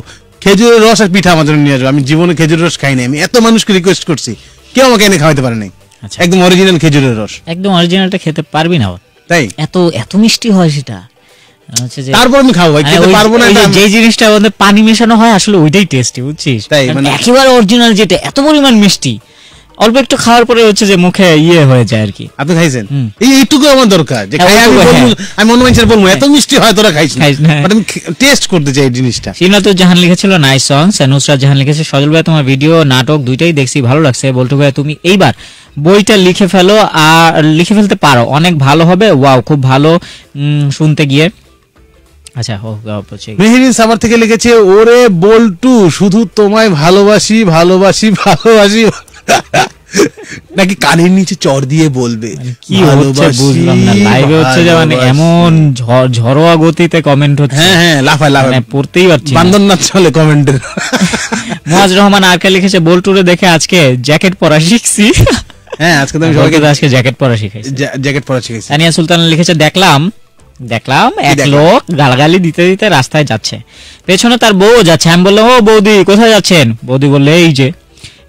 খেজুরের রস আর পিঠা আমার জন্য নিয়ে আসব। আমি জীবনে খেজুরের রস খাইনি। আমি এত মানুষকে রিকোয়েস্ট করছি। কেউ আমাকে এনে খাওয়াতে পারে নাই। আচ্ছা। একদম অরিজিনাল খেজুরের রস। একদম অরিজিনালটা খেতে পারবি না তাই? এত এত মিষ্টি হয় সেটা। যে তারপর আমি খাব ভাই মানে খেতে পারব না যে- জিনিসটা আমাদের পানি মেশানো হয় আসলে ওইটাই টেস্টি বুঝছিস? তাই, মানে- একেবারে অরিজিনাল যেটা এত পরিমাণ মিষ্টি। অল্প একটু খাওয়ার পরে হচ্ছে যে মুখে ইয়ে হয়ে যায় আর কি। আপনি খাইছেন? এই এইটুকু আমার দরকার যে হ্যাঁ, খাই আমি বলব হ্যাঁ। আমি অন্য মানুষের বলব এত মিষ্টি হয় তোরা খাইস না। হ্যাঁ। বাট আমি টেস্ট করতে চাই এই জিনিসটা। শ্রীনাথ জাহান লিখেছিল নাইস সংস নুসরাত জাহান লিখেছে সজল ভাই তোমার ভিডিও নাটক দুইটাই দেখছি ভালো লাগছে। বল্টু ভাই তুমি এইবার বইটা লিখে ফেলো আর লিখে ফেলতে পারো। অনেক ভালো হবে ওয়াও খুব ভালো শুনতে গিয়ে। আচ্ছা। মেহেরিন থেকে লিখেছে ওরে বল্টু শুধু তোমায় ভালোবাসি ভালোবাসি ভালোবাসি নাকি কানের নিচে চর দিয়ে বলবে? মানে কি হচ্ছে বুঝলাম না লাইভে হচ্ছে যে মানে এমন ঝ- ঝড়োয়া গতিতে কমেন্ট হচ্ছে। হ্যাঁ হ্যাঁ লাফায় মানে লাফায় পড়তেই পারছি না। চলে কমেন্টের মুয়াজ রহমান আরকে লিখেছে বল্টুরে দেখে আজকে জ্যাকেট পরা শিখছি। হ্যাঁ আজকে তো আমি সবাইকে আজকে জ্যাকেট পরা শিখাইছি। জ্যাকেট পরা শিখেছি তানিয়া সুলতান লিখেছে দেখলাম দেখলাম এক লোক গালগালি দিতে দিতে রাস্তায় যাচ্ছে। পেছনে তার বউ যাচ্ছে। আমি বললাম ও বৌদি কোথায় যাচ্ছেন? বৌদি বললে এই যে।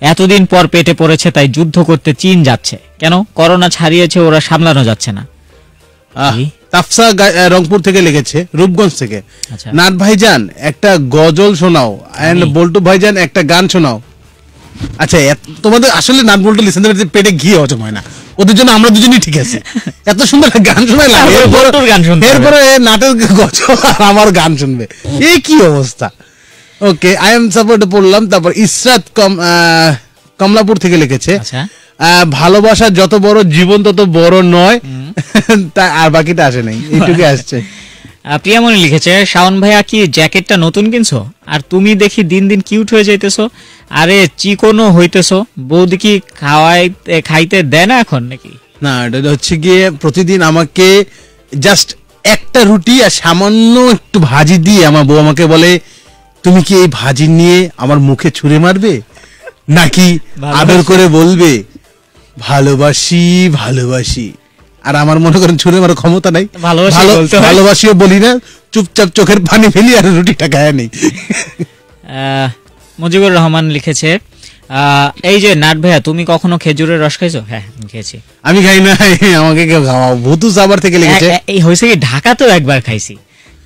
এতদিন পর পেটে পড়েছে তাই যুদ্ধ করতে চীন যাচ্ছে। কেন? করোনা ছাড়িয়েছে ওরা সামলানো যাচ্ছে না। তাফসা রংপুর থেকে লিখেছে রূপগঞ্জ থেকে। আচ্ছা। নাট ভাইজান একটা গজল শোনাও এন্ড? বল্টু ভাইজান একটা গান শোনাও। আচ্ছা তোমাদের আসলে নাট বল্টু লিসেন পেটে ঘি হজম হয় না। ওদের জন্য আমরা দুজনই ঠিক আছে। এত সুন্দর গান শোনাই লাগে এরপরে- গান শুনতে এরপরে নাটের গজল আর আমার গান শুনবে। এই কি অবস্থা? ওকে আই এম সাপোর্ট পড়লাম তারপর ইসরাত কম কমলাপুর থেকে লিখেছে আচ্ছা। ভালোবাসা যত বড় জীবন তত বড় নয়। তা আর বাকিটা আসে নাই এইটুকু আসছে। প্রিয়ামণি লিখেছে শাওন ভাইয়া কি জ্যাকেটটা নতুন কিনছো? আর তুমি দেখি দিন দিন কিউট হয়ে যাইতেছো। আরে চিকনও হইতেছো। বৌদি কি খাওয়াইতে খাইতে দেয় না এখন নাকি? না এটা হচ্ছে গিয়ে প্রতিদিন আমাকে জাস্ট একটা রুটি আর সামান্য একটু ভাজি দিয়ে আমার বউ আমাকে বলে তুমি কি এই ভাজি নিয়ে আমার মুখে ছুঁড়ে মারবে? নাকি। আদর করে বলবে ভালোবাসি ভালোবাসি আর আমার মনে করেন ছুঁড়ে মারার ক্ষমতা নাই। ভালোবাসিও বলি না চুপচাপ চোখের পানি ফেলি আর রুটিটা খায় নেই। মুজিবুর রহমান লিখেছে আহ, এই যে নাট ভাইয়া তুমি কখনো খেজুরের রস খাইছো? হ্যাঁ খেয়েছি। আমি খাই না আমাকে কেউ খাওয়াও। ভুতু সাবার থেকে লিখেছে। এই হয়েছে কি ঢাকাতেও একবার খাইছি?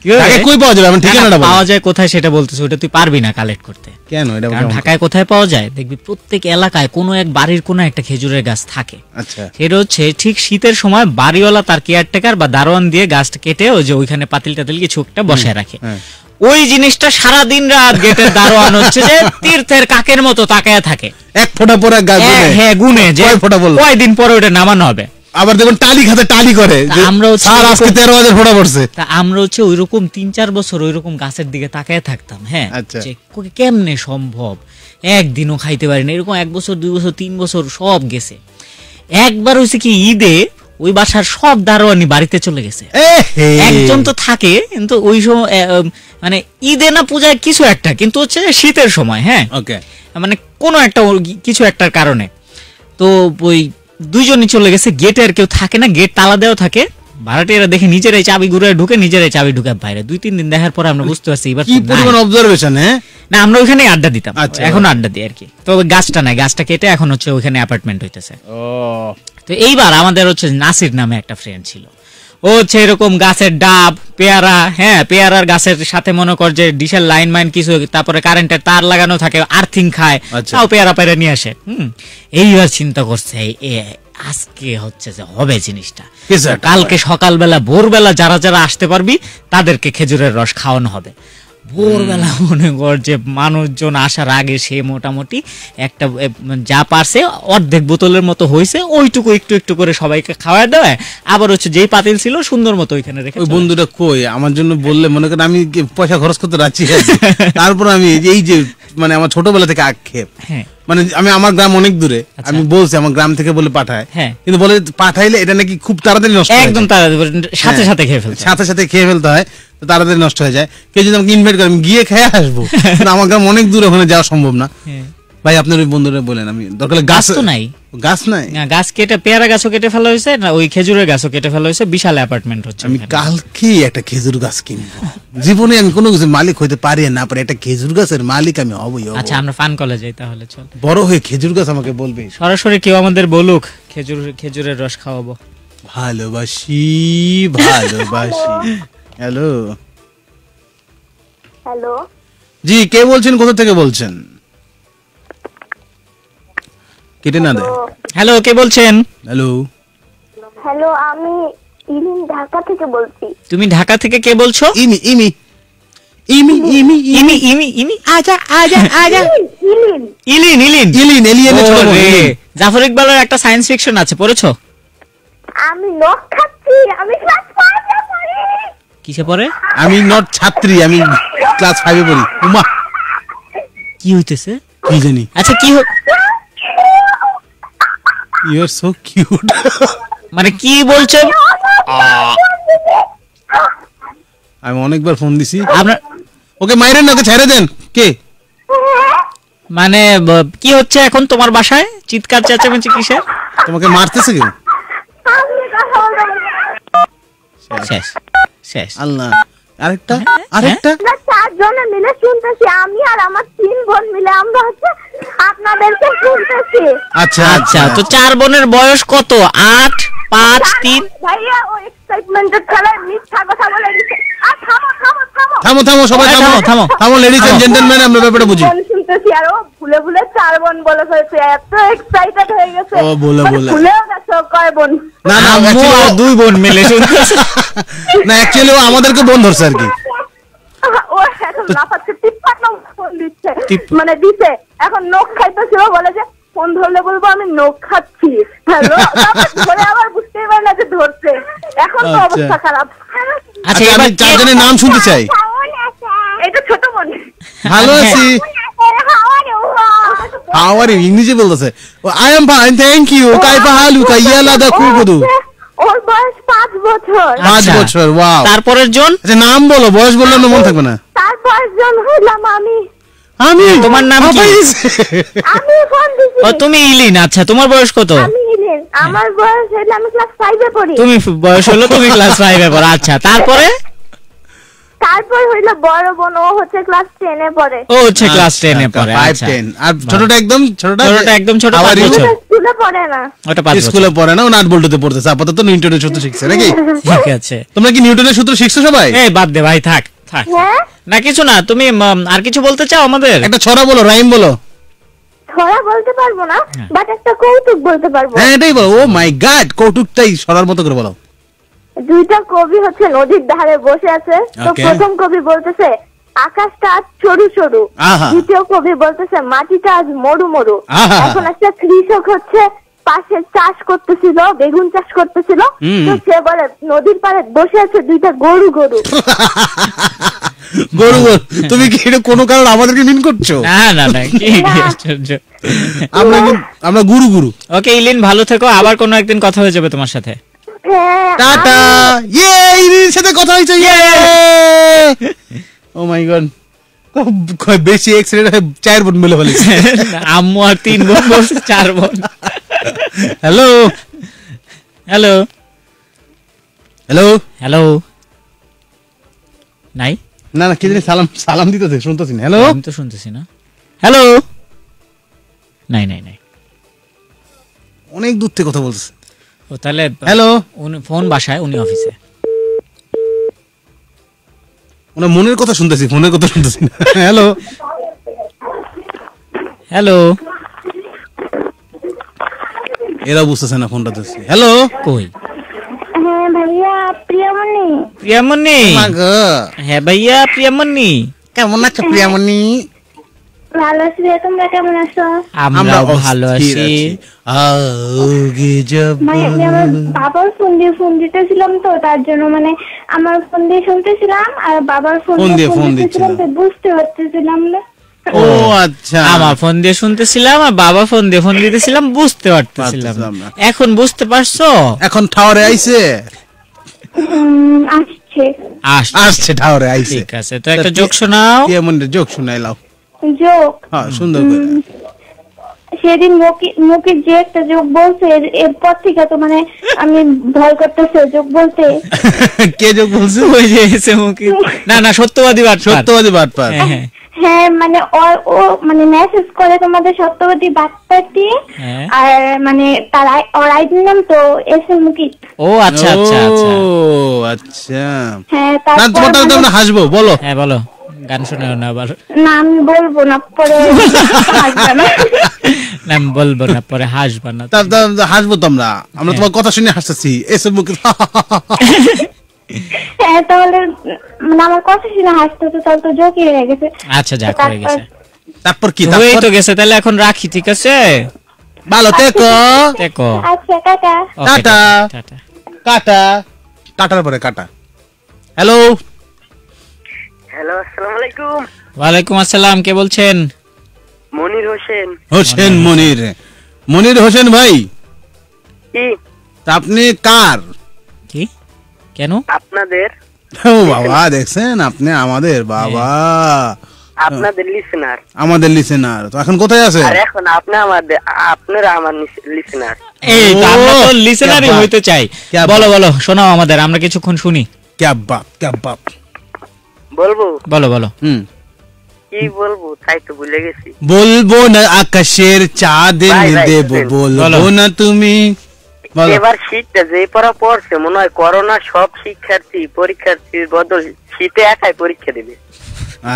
তাকে কই পাওয়া যাবে? আমার ঠিকানাটা পাওয়া যায় কোথায় সেটা বলতেছে ওটা তুই পারবি না কালেক্ট করতে। কেন? এটা ঢাকায় কোথায় পাওয়া যায়? দেখবি প্রত্যেক এলাকায় কোনো এক বাড়ির কোনো একটা খেজুরের গাছ থাকে। আচ্ছা। সেটা হচ্ছে ঠিক শীতের সময় বাড়িওয়ালা তার কেয়ারটেকার বা দারোয়ান দিয়ে গাছটা কেটে ওই যে ওইখানে পাতিল টাতিল কিছু একটা বসায় রাখে। হ্যাঁ। ওই জিনিসটা সারা দিন রাত গেটের দারোয়ান হচ্ছে যে তীর্থের কাকের মতো তাকায় থাকে। এক ফোঁটা পরে গাছ হ্যাঁ, হ্যাঁ গুনে যে কয় ফোঁটা বলল? কয়দিন পরে ওটা নামানো হবে? আবার দেখুন টালি খাতে টালি করে আমরা স্যার আজকে তেরো হাজার ফোঁটা পড়ছে। তা আমরা হচ্ছে ওইরকম তিন চার বছর ওইরকম গাছের দিকে তাকায় থাকতাম হ্যাঁ? আচ্ছা। কেমনে সম্ভব? একদিনও খাইতে পারি না এরকম এক বছর দুই বছর তিন বছর সব গেছে। একবার হয়েছে কি ঈদে ওই বাসার সব দারোয়ানি বাড়িতে চলে গেছে। একজন তো থাকে কিন্তু ওই সময় মানে ঈদে না পূজায় কিছু একটা কিন্তু হচ্ছে শীতের সময় হ্যাঁ? ওকে। মানে কোনো একটা কিছু একটার কারণে। তো ওই দুইজনই চলে গেছে গেটে আর কেউ থাকে না গেট তালা দেওয়া থাকে। ভাড়াটিয়ারা দেখে নিজেরাই চাবি ঘুরে ঢুকে নিজেরাই চাবি ঢুকে বাইরে। দুই তিন দিন দেখার পরে আমরা বুঝতে পারছি এবার কি পরিমাণ অবজারভেশন হ্যাঁ? না আমরা ওখানে আড্ডা দিতাম আচ্ছা। এখন আড্ডা দিই আর কি। তো গাছটা নাই গাছটা কেটে এখন হচ্ছে ওইখানে অ্যাপার্টমেন্ট হইতেছে। তো এইবার আমাদের হচ্ছে নাসির নামে একটা ফ্রেন্ড ছিল। ও হচ্ছে এরকম গাছের ডাব পেয়ারা হ্যাঁ পেয়ারার গাছের সাথে মনে কর যে ডিশের লাইন মাইন কিছু তারপরে কারেন্টের তার লাগানো থাকে আর্থিং খায় আচ্ছা। তাও পেয়ারা পেয়ারা নিয়ে আসে। হম এইবার চিন্তা করছে আজকে হচ্ছে যে হবে জিনিসটা। কালকে সকালবেলা ভোরবেলা যারা যারা আসতে পারবি তাদেরকে খেজুরের রস খাওয়ানো হবে। ভোরবেলা মনে কর যে মানুষজন আসার আগে সে মোটামুটি একটা যা পারছে অর্ধেক বোতলের মতো হয়েছে ওইটুকু একটু একটু করে সবাইকে খাওয়া দেয় আবার হচ্ছে যেই পাতিল ছিল সুন্দর মতো ওইখানে রেখে ওই বন্ধুটা কই? আমার জন্য বললে মনে করেন আমি পয়সা খরচ করতে রাজি আছি। তারপর আমি এই যে মানে আমার ছোটবেলা থেকে আক্ষেপ হ্যাঁ মানে আমি আমার গ্রাম অনেক দূরে আচ্ছা। আমি বলছি আমার গ্রাম থেকে বলে পাঠায় হ্যাঁ। কিন্তু বলে পাঠাইলে এটা নাকি খুব তাড়াতাড়ি নষ্ট একদম তাড়াতাড়ি সাথে হ্যাঁ। সাথে খেয়ে ফেলতে সাথে সাথে খেয়ে ফেলতে হয় তো তাড়াতাড়ি নষ্ট হয়ে যায় কেউ যদি আমাকে ইনভাইট করে আমি গিয়ে খেয়ে আসব আমার গ্রাম অনেক দূরে ওখানে যাওয়া সম্ভব না। ভাই আপনার ওই বন্ধুরা বলেন আমি দরকার গাছ তো নাই। গাছ নাই? না, গাছ কেটে পেয়ারা গাছও কেটে ফেলা হয়েছে না ওই খেজুরের গাছও কেটে ফেলা হয়েছে বিশাল অ্যাপার্টমেন্ট হচ্ছে আমি। কালকে একটা খেজুর গাছ কিনবো। জীবনে আমি কোনো কিছু মালিক হইতে পারি না পারি একটা খেজুর গাছের মালিক আমি হবই হব। আচ্ছা আমরা ফান কলে যাই তাহলে চল। বড় হয়ে খেজুর গাছ আমাকে বলবে। সরাসরি কেউ আমাদের বলুক খেজুর খেজুরের রস খাওয়াবো। ভালোবাসি ভালোবাসি। হ্যালো হ্যালো জি কে বলছেন? কোথা থেকে বলছেন? কেটে না দেয় হ্যালো কে বলছেন? হ্যালো হ্যালো আমি ইরিন ঢাকা থেকে বলছি। তুমি ঢাকা থেকে কে বলছো? ইমি ইমি। ইমি ইমি। ইমি ইমি। ইমি আজা আজা আজা। ইলিন ইলিন। ইলিন ইলিন ইলিন। জাফর ইকবালের একটা সায়েন্স ফিকশন আছে পড়েছো? আমি নখ খাচ্ছি আমি ক্লাস ফাইভে পড়ি। কিসে পড়ে? আমি নট ছাত্রী আমি ক্লাস ফাইভে পড়ি। উমা। কি হইতেছে? কি জানি। আচ্ছা কি ইউ আর সো কিউট মানে কি বলছো? আমি অনেকবার ফোন দিছি। আপনার ওকে মাইরেন না ওকে ছেড়ে দেন। কে? মানে কি হচ্ছে এখন তোমার বাসায়? চিৎকার চেঁচামেচি কিসের? তোমাকে মারতেছে কেউ। শেষ শেষ। আল্লাহ। আরেকটা? আরেকটা? আমরা চারজনে মিলে শুনতেছি আমি আর আমার তিন বোন মিলে আমরা হচ্ছে আপনাদেরকে শুনতেছি আচ্ছা আচ্ছা। তো চার বোনের বয়স কত? আট? পাঁচ তিন। ভাইয়া ও এক্সাইটমেন্টের খেলায় মিথ্যা কথা বলে দিচ্ছে আর থামো থামো থামো। থামো থামো সবাই থামো থামো, থামো। এন্ড জেন্টলম্যান আমরা ব্যাপারটা বুঝি। শুনতেছি আর ও ভুলে ভুলে চার বোন বলে ফেলছে এত এক্সাইটেড হয়ে গেছে। ও, বলে মানে বলে। ভুলেও গেছে কয় বোন। না না দুই বোন মিলে শুনতেছে। না অ্যাকচুয়ালি ও আমাদেরকে বোন ধরছে আর কি। ও এখন লাফাচ্ছে টিপ্পাট দিচ্ছে। মানে দিছে এখন নখ খাইতেছিল বলে যে ফোন ধরলে বলব আমি নখ খাচ্ছি। হ্যালো? ধরে আবার বুঝতেই পারে না যে ধরছে। এখন তো আচ্ছা। অবস্থা খারাপ। আচ্ছা আচ্ছা আমি চারজনের নাম শুনতে চাই। এটা ছোট ভালো হ্যাঁ। আছি। হাউ আর ইউ ইংরেজি বলতেছে। I am fine thank you কাইফা দা ওর বয়স পাঁচ বছর। পাঁচ আচ্ছা। বছর ওয়াও তারপরের জন? আচ্ছা নাম বলো বয়স বললে মন থাকবে না। তার পাঁচজন হইলাম আমি। আমি? তোমার নাম কি? আমি ফোন দিছি। ও তুমি ইলিন আচ্ছা তোমার বয়স কত? আমি ইলেন। আমার বয়স হইলে আমি ক্লাস ফাইভে পড়ি। তুমি বয়স হলো তুমি ক্লাস ফাইভে পড়ো আচ্ছা তারপরে? তারপর হইল বড় বোন ও হচ্ছে ক্লাস টেনে পড়ে। ও হচ্ছে ক্লাস টেনে পড়ে ফাইভ আচ্ছা। টেন আর ছোটটা একদম ছোটটা ছোটটা একদম ছোট? বছর। স্কুলে পড়ে না। ওটা পাঁচ স্কুলে পড়ে না ও নাট বল্টুতে পড়তেছে আপাতত নিউটনের সূত্র শিখছে নাকি? ঠিক আছে। তোমরা কি নিউটনের সূত্র শিখছো সবাই? এই বাদ দে ভাই থাক। থাক হ্যাঁ? না কিছু না তুমি আর কিছু বলতে চাও আমাদের? একটা ছড়া বলো রাইম বলো। ছড়া বলতে পারব না বাট একটা কৌতুক বলতে পারব। হ্যাঁ এটাই বলো। ও মাই গড কৌতুকটাই ছড়ার মতো করে বলো। দুইটা কবি হচ্ছে নদীর ধারে বসে আছে। তো প্রথম কবি বলতেছে আকাশটা আজ সরু সরু। দ্বিতীয় কবি বলতেছে মাটিটা আজ মরু মরু। এখন একটা কৃষক হচ্ছে পাশে চাষ করতেছিল বেগুন চাষ করতেছিল। তো সে বলে নদীর পাড়ে বসে আছে দুইটা গরু গরু। গরু গরু। তুমি কি এটা কোনো কারণ আমাদেরকে মিন করছ? না না না কি আশ্চর্য। আমরা আমরা গুরু গুরু। ওকে ইলিন ভালো থেকো। আবার কোনো একদিন কথা হয়ে যাবে তোমার সাথে। হ্যাঁ টাটা। ইয়ে সাথে কথা হয়েছে ইয়ে! ও মাই গড বেশি এক্সিডেন্ট হয়ে চার বোন মিলে ফেলেছে। আম্মু আর তিন বোন বলছে চার বোন। হ্যালো হ্যালো হ্যালো হ্যালো নাই না না কি জানি সালাম সালাম দিতেছে শুনতেছি না। হ্যালো আমি তো শুনতেছি না। হ্যালো নাই নাই নাই। অনেক দূর থেকে কথা বলছে ও তাহলে হ্যালো উনি ফোন বাসায় উনি অফিসে। ওনার মনের কথা শুনতেছি ফোনের কথা শুনতেছি না। হ্যালো হ্যালো এরা বুঝতেছে না ফোনটা দিচ্ছি হ্যালো কই? হ্যাঁ ভাইয়া প্রিয়ামণি। প্রিয়ামণি? হ্যাঁ ভাইয়া প্রিয়ামণি। কেমন আছো প্রিয়ামণি? ভালো আছি তোমরা কেমন আছো? আমরা ভালো আছি। আগে যাব। আমি আমার বাবার ফোন দিয়ে ফোন দিতেছিলাম তো তার জন্য মানে আমার ফোন দিয়ে শুনতেছিলাম আর বাবার ফোন ফোন দিয়ে ফোন দিতেছিলাম দিচ্ছিলাম। তো বুঝতে পারতেছিলাম না। ও আচ্ছা। আমার ফোন দিয়ে শুনতেছিলাম আর বাবা ফোন দিয়ে ফোন দিতেছিলাম বুঝতে পারতেছিলাম। না। এখন বুঝতে পারছ? এখন টাওয়ারে আইছে? উম, আসছে। আস আসছে টাওয়ারে আইছে। ঠিক আছে তো একটা যোগ শোনাও। কেমন জোক শুনাইলাও যোগ হ্যাঁ সুন্দর করে। সেদিন মুকি- মুকির যে একটা যোগ বলছে এর- এরপর থেকে তো মানে আমি ভয় করতেছে যোগ বলতে। কে যোক বলছে? ওই যে এসে মুখে না না সত্যবাদী বাট সত্যবাদী বাটপার। হ্যাঁ হ্যাঁ। হ্যাঁ মানে ও- ও মানে মেসেজ করে তোমাদের সত্যবতী বার্তাটি হ্যাঁ। আর মানে তার আই- ওর আইডি নাম তো এস এম মুকিত ও আচ্ছা আচ্ছা আচ্ছা। আচ্ছা। হ্যাঁ তারপর আমরা হাসবো বলো। হ্যাঁ বলো। গান শোনাও না আবার। না আমি বলব না পরে হাসবে না। না আমি বলব না পরে হাসবা না। হাসবো তোমরা আমরা। হ্যাঁ। তোমার কথা শুনে হাসতেছি। এসে মুখ হ্যাঁ তাহলে মানে আমার কথা শুনে হাসতে হতো তাহলে তো জোকই হয়ে গেছে। আচ্ছা যাক হয়ে গেছে। তারপর কি? তারপর তো গেছে তাহলে এখন রাখি ঠিক আছে? ভালো থেকো। দেখো আচ্ছা টাটা। টাটা। টাটা টাটার পরে কাটা হ্যালো। হ্যালো আসসালামু আলাইকুম। ওয়ালাইকুম আসসালাম কে বলছেন? মনির হোসেন। হোসেন মনির মনির। হোসেন। ভাই। কি? আপনি কার? কি? কেন? আপনাদের ও বাবা দেখছেন? আপনি আমাদের বাবা। আপনাদের লিসেনার আমাদের লিসেনার তো এখন কোথায় আছে আর এখন আপনি আমাদের আপনারা আমার লিসেনার এই আমরা তো লিসেনারই হইতে চাই। বলো বলো শোনাও আমাদের আমরা কিছুক্ষণ শুনি। ক্যাব বাপ ক্যাব বাপ। বলব? বলো বলো। হুম। কি বলব? তাই তো ভুলে গেছি। বলব না আকাশের চাঁদ এনে দেব বলব বলো। না তুমি। এবার শীতটা যে পড়া পড়ছে মনে হয় করোনা সব শিক্ষার্থী পরীক্ষার্থীর বদল শীতে একাই পরীক্ষা দেবে।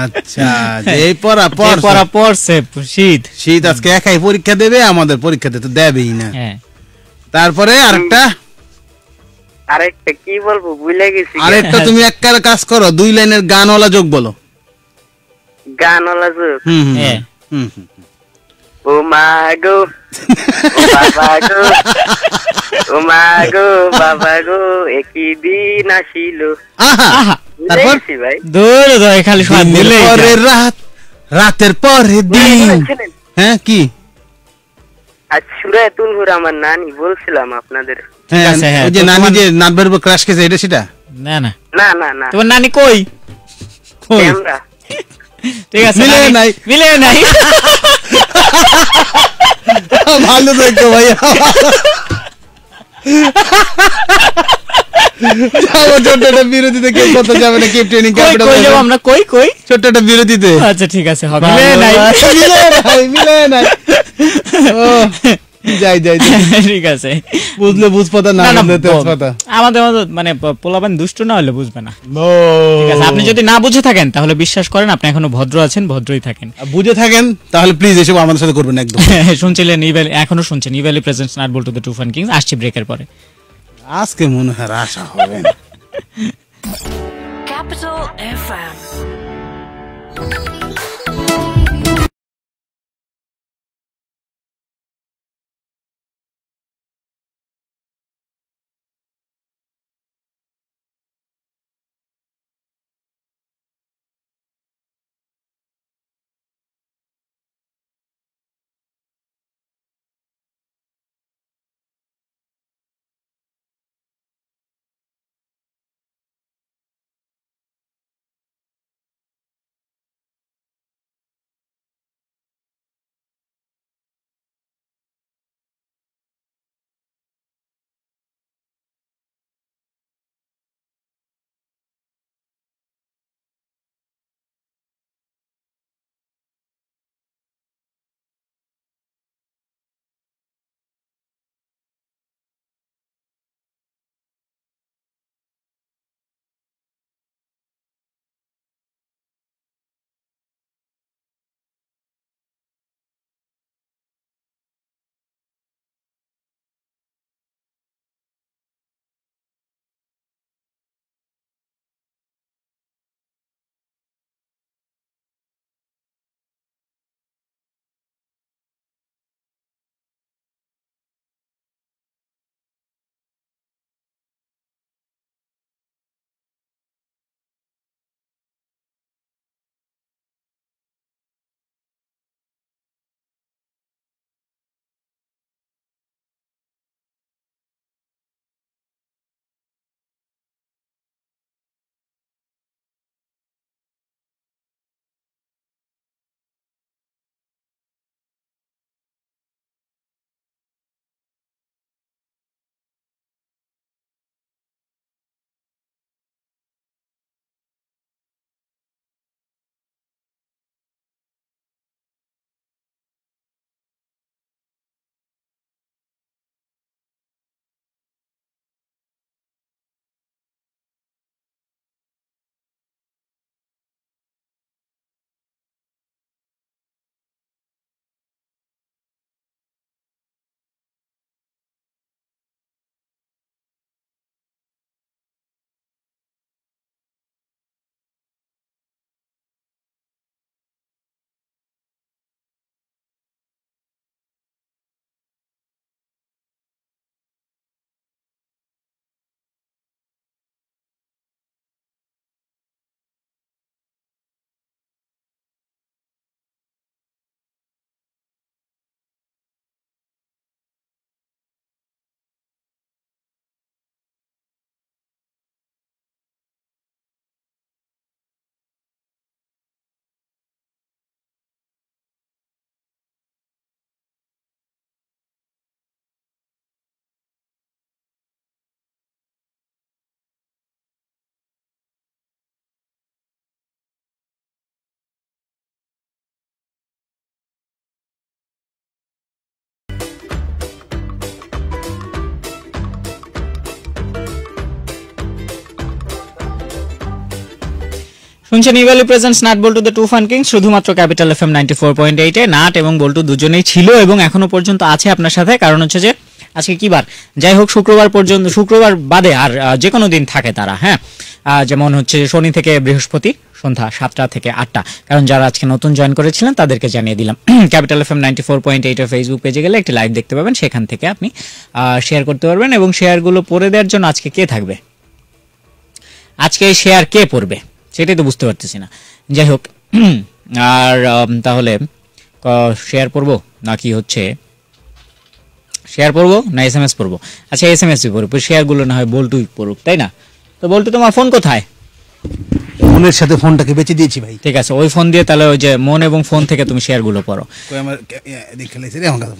আচ্ছা যে পড়া পড়া পড়ছে শীত। শীত আজকে একাই পরীক্ষা দেবে আমাদের পরীক্ষাতে তো দেবেই না। হ্যাঁ। তারপরে আরেকটা? আরেকটা কি বলব ভুলে গেছি। আরেকটা তুমি এক কাজ করো দুই লাইনের গানওয়ালা যোগ বলো। গানওয়ালা যোগ? হুম হুম, হ্যাঁ। হুম হুম। ও মা বাবা গো। ও মা বাবা গো একই দিন আসিল। আহা আহা ভুলে তারপর? ভাই। দূর দূর খালি সব দিনের পরে রাত রাতের পরে দিন। হ্যাঁ কি? আজ সুরায় আমার নানি বলছিলাম আপনাদের। হ্যাঁ আছে, হ্যাঁ, ওই যে নানি যে উপর ক্রাশ খেয়েছে এটা সেটা? না না। না না না। তোমার নানি কই? কই? ঠিক আছে মিলে নাই। মিলে নাই। ভালো থাকো ভাইয়া একটা বিরতিতে কেউ যাবে না কেউ ট্রেনিং আমরা? কই কই? ছোট্ট একটা বিরতিতে। আচ্ছা ঠিক আছে হবে। মিলে নাই। মিলে নাই মিলে নাই। যাই যাই। ঠিক আছে। বুঝলে বুঝ পাতা না বুঝলে তেজ ব- পাতা আমাদের মতো মানে পোলাপান দুষ্ট না হলে বুঝবে না। ঠিক আছে আপনি যদি না বুঝে থাকেন তাহলে বিশ্বাস করেন আপনি এখনও ভদ্র আছেন ভদ্রই থাকেন। বুঝে থাকেন তাহলে প্লিজ এসব আমাদের সাথে করবেন একদম। শুনছিলেন ইভ্যালি এখনও শুনছেন Evaly presents nut ball two the two fun kings আসছি ব্রেকের পরে। আজকে মনে হয় আশা হবে না। Capital FM. শুনছেন Evaly presents nut Boltu the two fun king শুধুমাত্র capital F M ninety four point এইটে নাট এবং বল্টু দুজনেই ছিল এবং এখনও পর্যন্ত আছে আপনার সাথে। কারণ হচ্ছে যে, আজকে কি বার? যাই হোক, শুক্রবার পর্যন্ত, শুক্রবার বাদে আর যে কোনো দিন থাকে তারা হ্যাঁ? যেমন হচ্ছে শনি থেকে বৃহস্পতি, সন্ধ্যা সাতটা থেকে আটটা। কারণ যারা আজকে নতুন জয়েন করেছিলেন, তাদেরকে জানিয়ে দিলাম। Capital F M ninety four point এইটের ফেসবুক পেজে গেলে একটি লাইভ দেখতে পাবেন। সেখান থেকে আপনি শেয়ার করতে পারবেন এবং শেয়ারগুলো পড়ে দেওয়ার জন্য আজকে কে থাকবে? আজকে এই শেয়ার কে পড়বে? সেটাই তো বুঝতে পারতেছি না। যাই হোক আর তাহলে শেয়ার পড়ব নাকি হচ্ছে শেয়ার পড়ব না এস এম এস পড়ব? আচ্ছা এস এম এস পড়ব শেয়ারগুলো না হয় বল্টুই পড়ুক তাই না? তো বল্টু তোমার ফোন কোথায়? ফোনের সাথে ফোনটাকে বেঁচে দিয়েছি ভাই। ঠিক আছে ওই ফোন দিয়ে তাহলে ওই যে মন এবং ফোন থেকে তুমি শেয়ারগুলো পড়ো।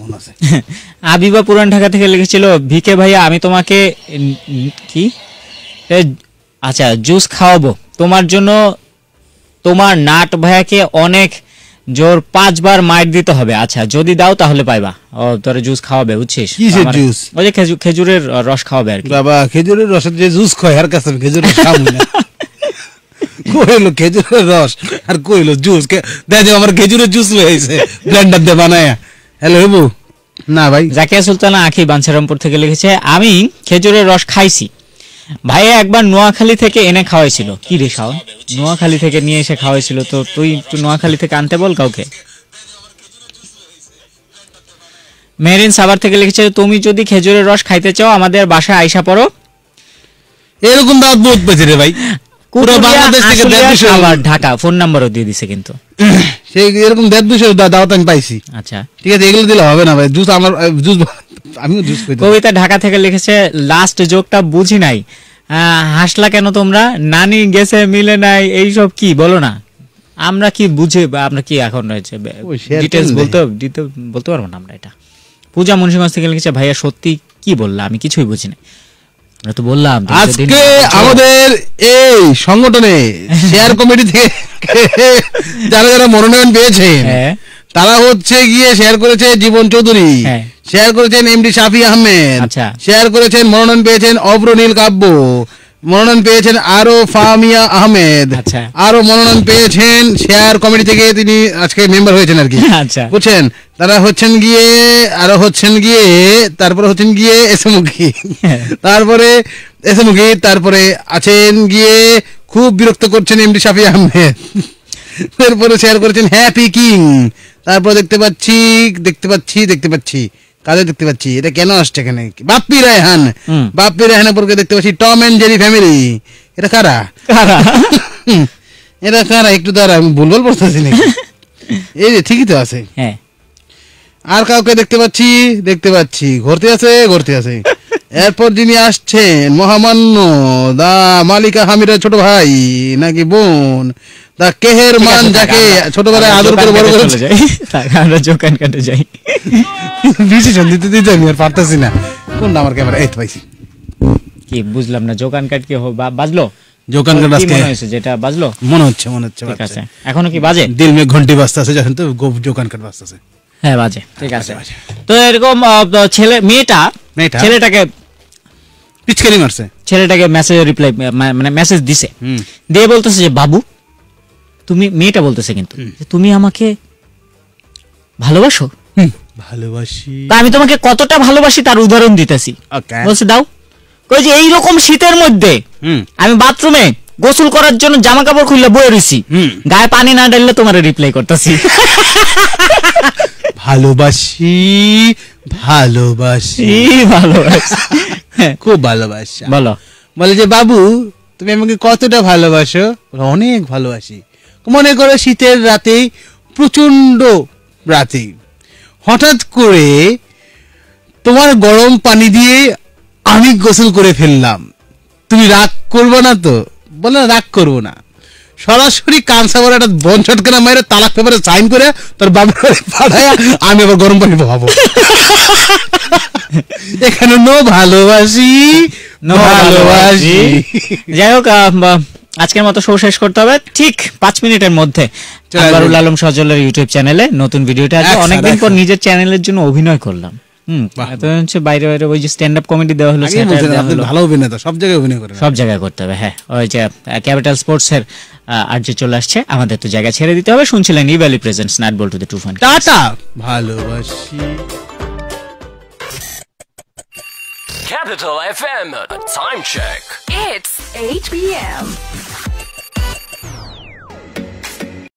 ফোন আছে। আবিবা পুরান ঢাকা থেকে লিখেছিল ভিকে ভাইয়া আমি তোমাকে কি? আচ্ছা জুস খাওয়াবো। তোমার জন্য তোমার নাট ভাইয়াকে অনেক জোর পাঁচবার মাইট দিতে হবে। আচ্ছা যদি দাও তাহলে পাইবা। ও তোরে জুস খাওয়াবে বুঝছিস? কিসের juice? ওই যে খেজুরের রস খাওয়াবে আর কি। বাবা খেজুরের রসের যে জুস খায় আর কাছে খেজুরের রস খাব না। কইলো খেজুরের রস আর কইলো জুস। দেখো আমার খেজুরের জুস লয়েছে ব্লেন্ডার দিয়ে বানায়। হ্যালো হেবু? না ভাই। জাকিয়া সুলতানা আখি বাঞ্ছারামপুর থেকে লিখেছে আমি খেজুরের রস খাইছি। ভাইয়া একবার নোয়াখালী থেকে এনে খাওয়াইছিল। কি রে খাওয়া? নোয়াখালী থেকে নিয়ে এসে খাওয়াইছিল তো তুই একটু নোয়াখালী থেকে আনতে বল কাউকে। মেরিন সাভার থেকে লিখেছে তুমি যদি খেজুরের রস খাইতে চাও আমাদের বাসায় আইসা পড়ো। এরকম দাঁত বহুত পেয়েছে রে ভাই। পুরো বাংলাদেশ থেকে আবার ঢাকা ফোন নাম্বারও দিয়ে দিছে কিন্তু। সেই এরকম দেড় দুশো দাওয়াত আমি পাইছি। আচ্ছা। ঠিক আছে এগুলো দিলে হবে না ভাই জুস আমার জুস আমিও জুস খাইতে কবিতা ঢাকা থেকে লিখেছে লাস্ট জোকটা বুঝি নাই। হাসলা কেন তোমরা? নানি গেছে মিলে নাই এইসব কি? বলো না। আমরা কি বুঝে বা আমরা কি এখন রয়েছে? ডিটেলস বলতে দিতে বলতে পারব না আমরা এটা। পূজা মুন্সিগঞ্জ থেকে লিখেছে ভাইয়া সত্যি কি বললা? আমি কিছুই বুঝি নাই। আমরা তো বললাম আজকে আমাদের এই সংগঠনে শেয়ার কমিটি থেকে যারা যারা মনোনয়ন পেয়েছে হ্যাঁ। তারা হচ্ছে গিয়ে শেয়ার করেছে জীবন চৌধুরী। হ্যাঁ। শেয়ার করেছেন এমডি শাফি আহমেদ। আচ্ছা। শেয়ার করেছেন মনোনয়ন পেয়েছেন অব্র নীল কাব্য। মনোনয়ন পেয়েছেন আরও ফামিয়া আহমেদ। আচ্ছা। আরও মনোনয়ন পেয়েছেন শেয়ার কমিটি থেকে তিনি আজকে মেম্বার হয়েছেন আর কি। আচ্ছা। বুঝছেন? তারা হচ্ছেন গিয়ে আরও হচ্ছেন গিয়ে তারপরে হচ্ছেন গিয়ে এসমুখী হ্যাঁ। তারপরে এসমুখী তারপরে আছেন গিয়ে খুব বিরক্ত করছেন এমডি শাফি আহমেদ। তারপরে শেয়ার করেছেন হ্যাপি কিং তারপর দেখতে পাচ্ছি দেখতে পাচ্ছি দেখতে পাচ্ছি। কাদের দেখতে পাচ্ছি। এটা কেন আসছে এখানে? বাপ্পি রায়হান। বাপ্পি রায়হানের পরকে দেখতে পাচ্ছি টম এন্ড জেরি ফ্যামিলি। এটা কারা? কারা? এটা কারা? একটু দাঁড়া আমি ভুলভাল পড়তেছি নাকি? এই যে ঠিকই তো আছে। হ্যাঁ। আর কাউকে দেখতে পাচ্ছি দেখতে পাচ্ছি। ঘুরতে আছে ঘুরতে আছে। এরপর যিনি আসছেন মহামান্য দা মালিকা হামিরা ছোট ভাই নাকি বোন? দা কেহের মান যাকে ছোটবেলায় আদর করে বড় যাই। আমরা জোকান কাটে যাই। ডিসিশন দিতে দিতে আমি আর পারতেছি না। কোনটা আমার ক্যামেরা এই তো পাইছি। কি বুঝলাম না জোকান কাট কি বাজলো? জোকান কাট আজকে। মনে হয়েছে যেটা বাজলো? মনে হচ্ছে মনে হচ্ছে ঠিক আছে। এখনও কি বাজে? দিল মে ঘন্টি বাজতে আছে যখন তো জোকান কাট বাজতে আছে হ্যাঁ বাজে। ঠিক আছে। তো এরকম ছেলে মেয়েটা মেয়েটা? ছেলেটাকে পিচকারি মারছে। ছেলেটাকে মেসেজ রিপ্লাই মানে মেসেজ দিছে। দিয়ে বলতেছে যে বাবু তুমি মেয়েটা বলতেছে কিন্তু। তুমি আমাকে ভালোবাসো? ভালোবাসি। তা আমি তোমাকে কতটা ভালোবাসি তার উদাহরণ দিতেছি। বলছে দাও। কই যে এইরকম শীতের মধ্যে আমি বাথরুমে গোসল করার জন্য জামা কাপড় খুললে বয়ে রইছি। হুম। গায়ে পানি না ডাললে তোমার রিপ্লাই করতেছি। ভালোবাসি ভালোবাসি। ভালোবাসি। হ্যাঁ, খুব ভালোবাসা। বলো। বলে যে বাবু তুমি আমাকে কতটা ভালোবাসো? অনেক ভালোবাসি। মনে করো শীতের রাতে প্রচণ্ড রাতে। হঠাৎ করে তোমার গরম পানি দিয়ে আমি গোসল করে ফেললাম। তুমি রাগ করব না তো? বলে রাগ করব না। সরাসরি কানসা বলে একটা বন ছটকানা মাইরে তালাক পেপারে সাইন করে তোর বাবার পাঠায় আমি আবার গরম পানি বহাবো এখানে নো ভালোবাসি নো ভালোবাসি। যাই হোক বা- আজকের মতো শো শেষ করতে হবে। ঠিক পাঁচ মিনিটের মধ্যে। আলম সজলের ইউটিউব চ্যানেলে নতুন ভিডিওটা আছে। অনেকদিন পর নিজের চ্যানেলের জন্য অভিনয় করলাম। হুম তো হচ্ছে বাইরে বাইরে ওই যে স্ট্যান্ড আপ কমেডি দেওয়া হলো। ভালো অভিনেতা সব জায়গায় অভিনয় করেন সব জায়গায় করতে হবে হ্যাঁ ওই যে ক্যাপিটাল স্পোর্টস এর আর যে চলে আসছে আমাদের তো জায়গা ছেড়ে দিতে হবে শুনছিলেন Evaly presents nut ball two the two টাটা ভালোবাসি Capital FM. Time check. It's 8 p.m.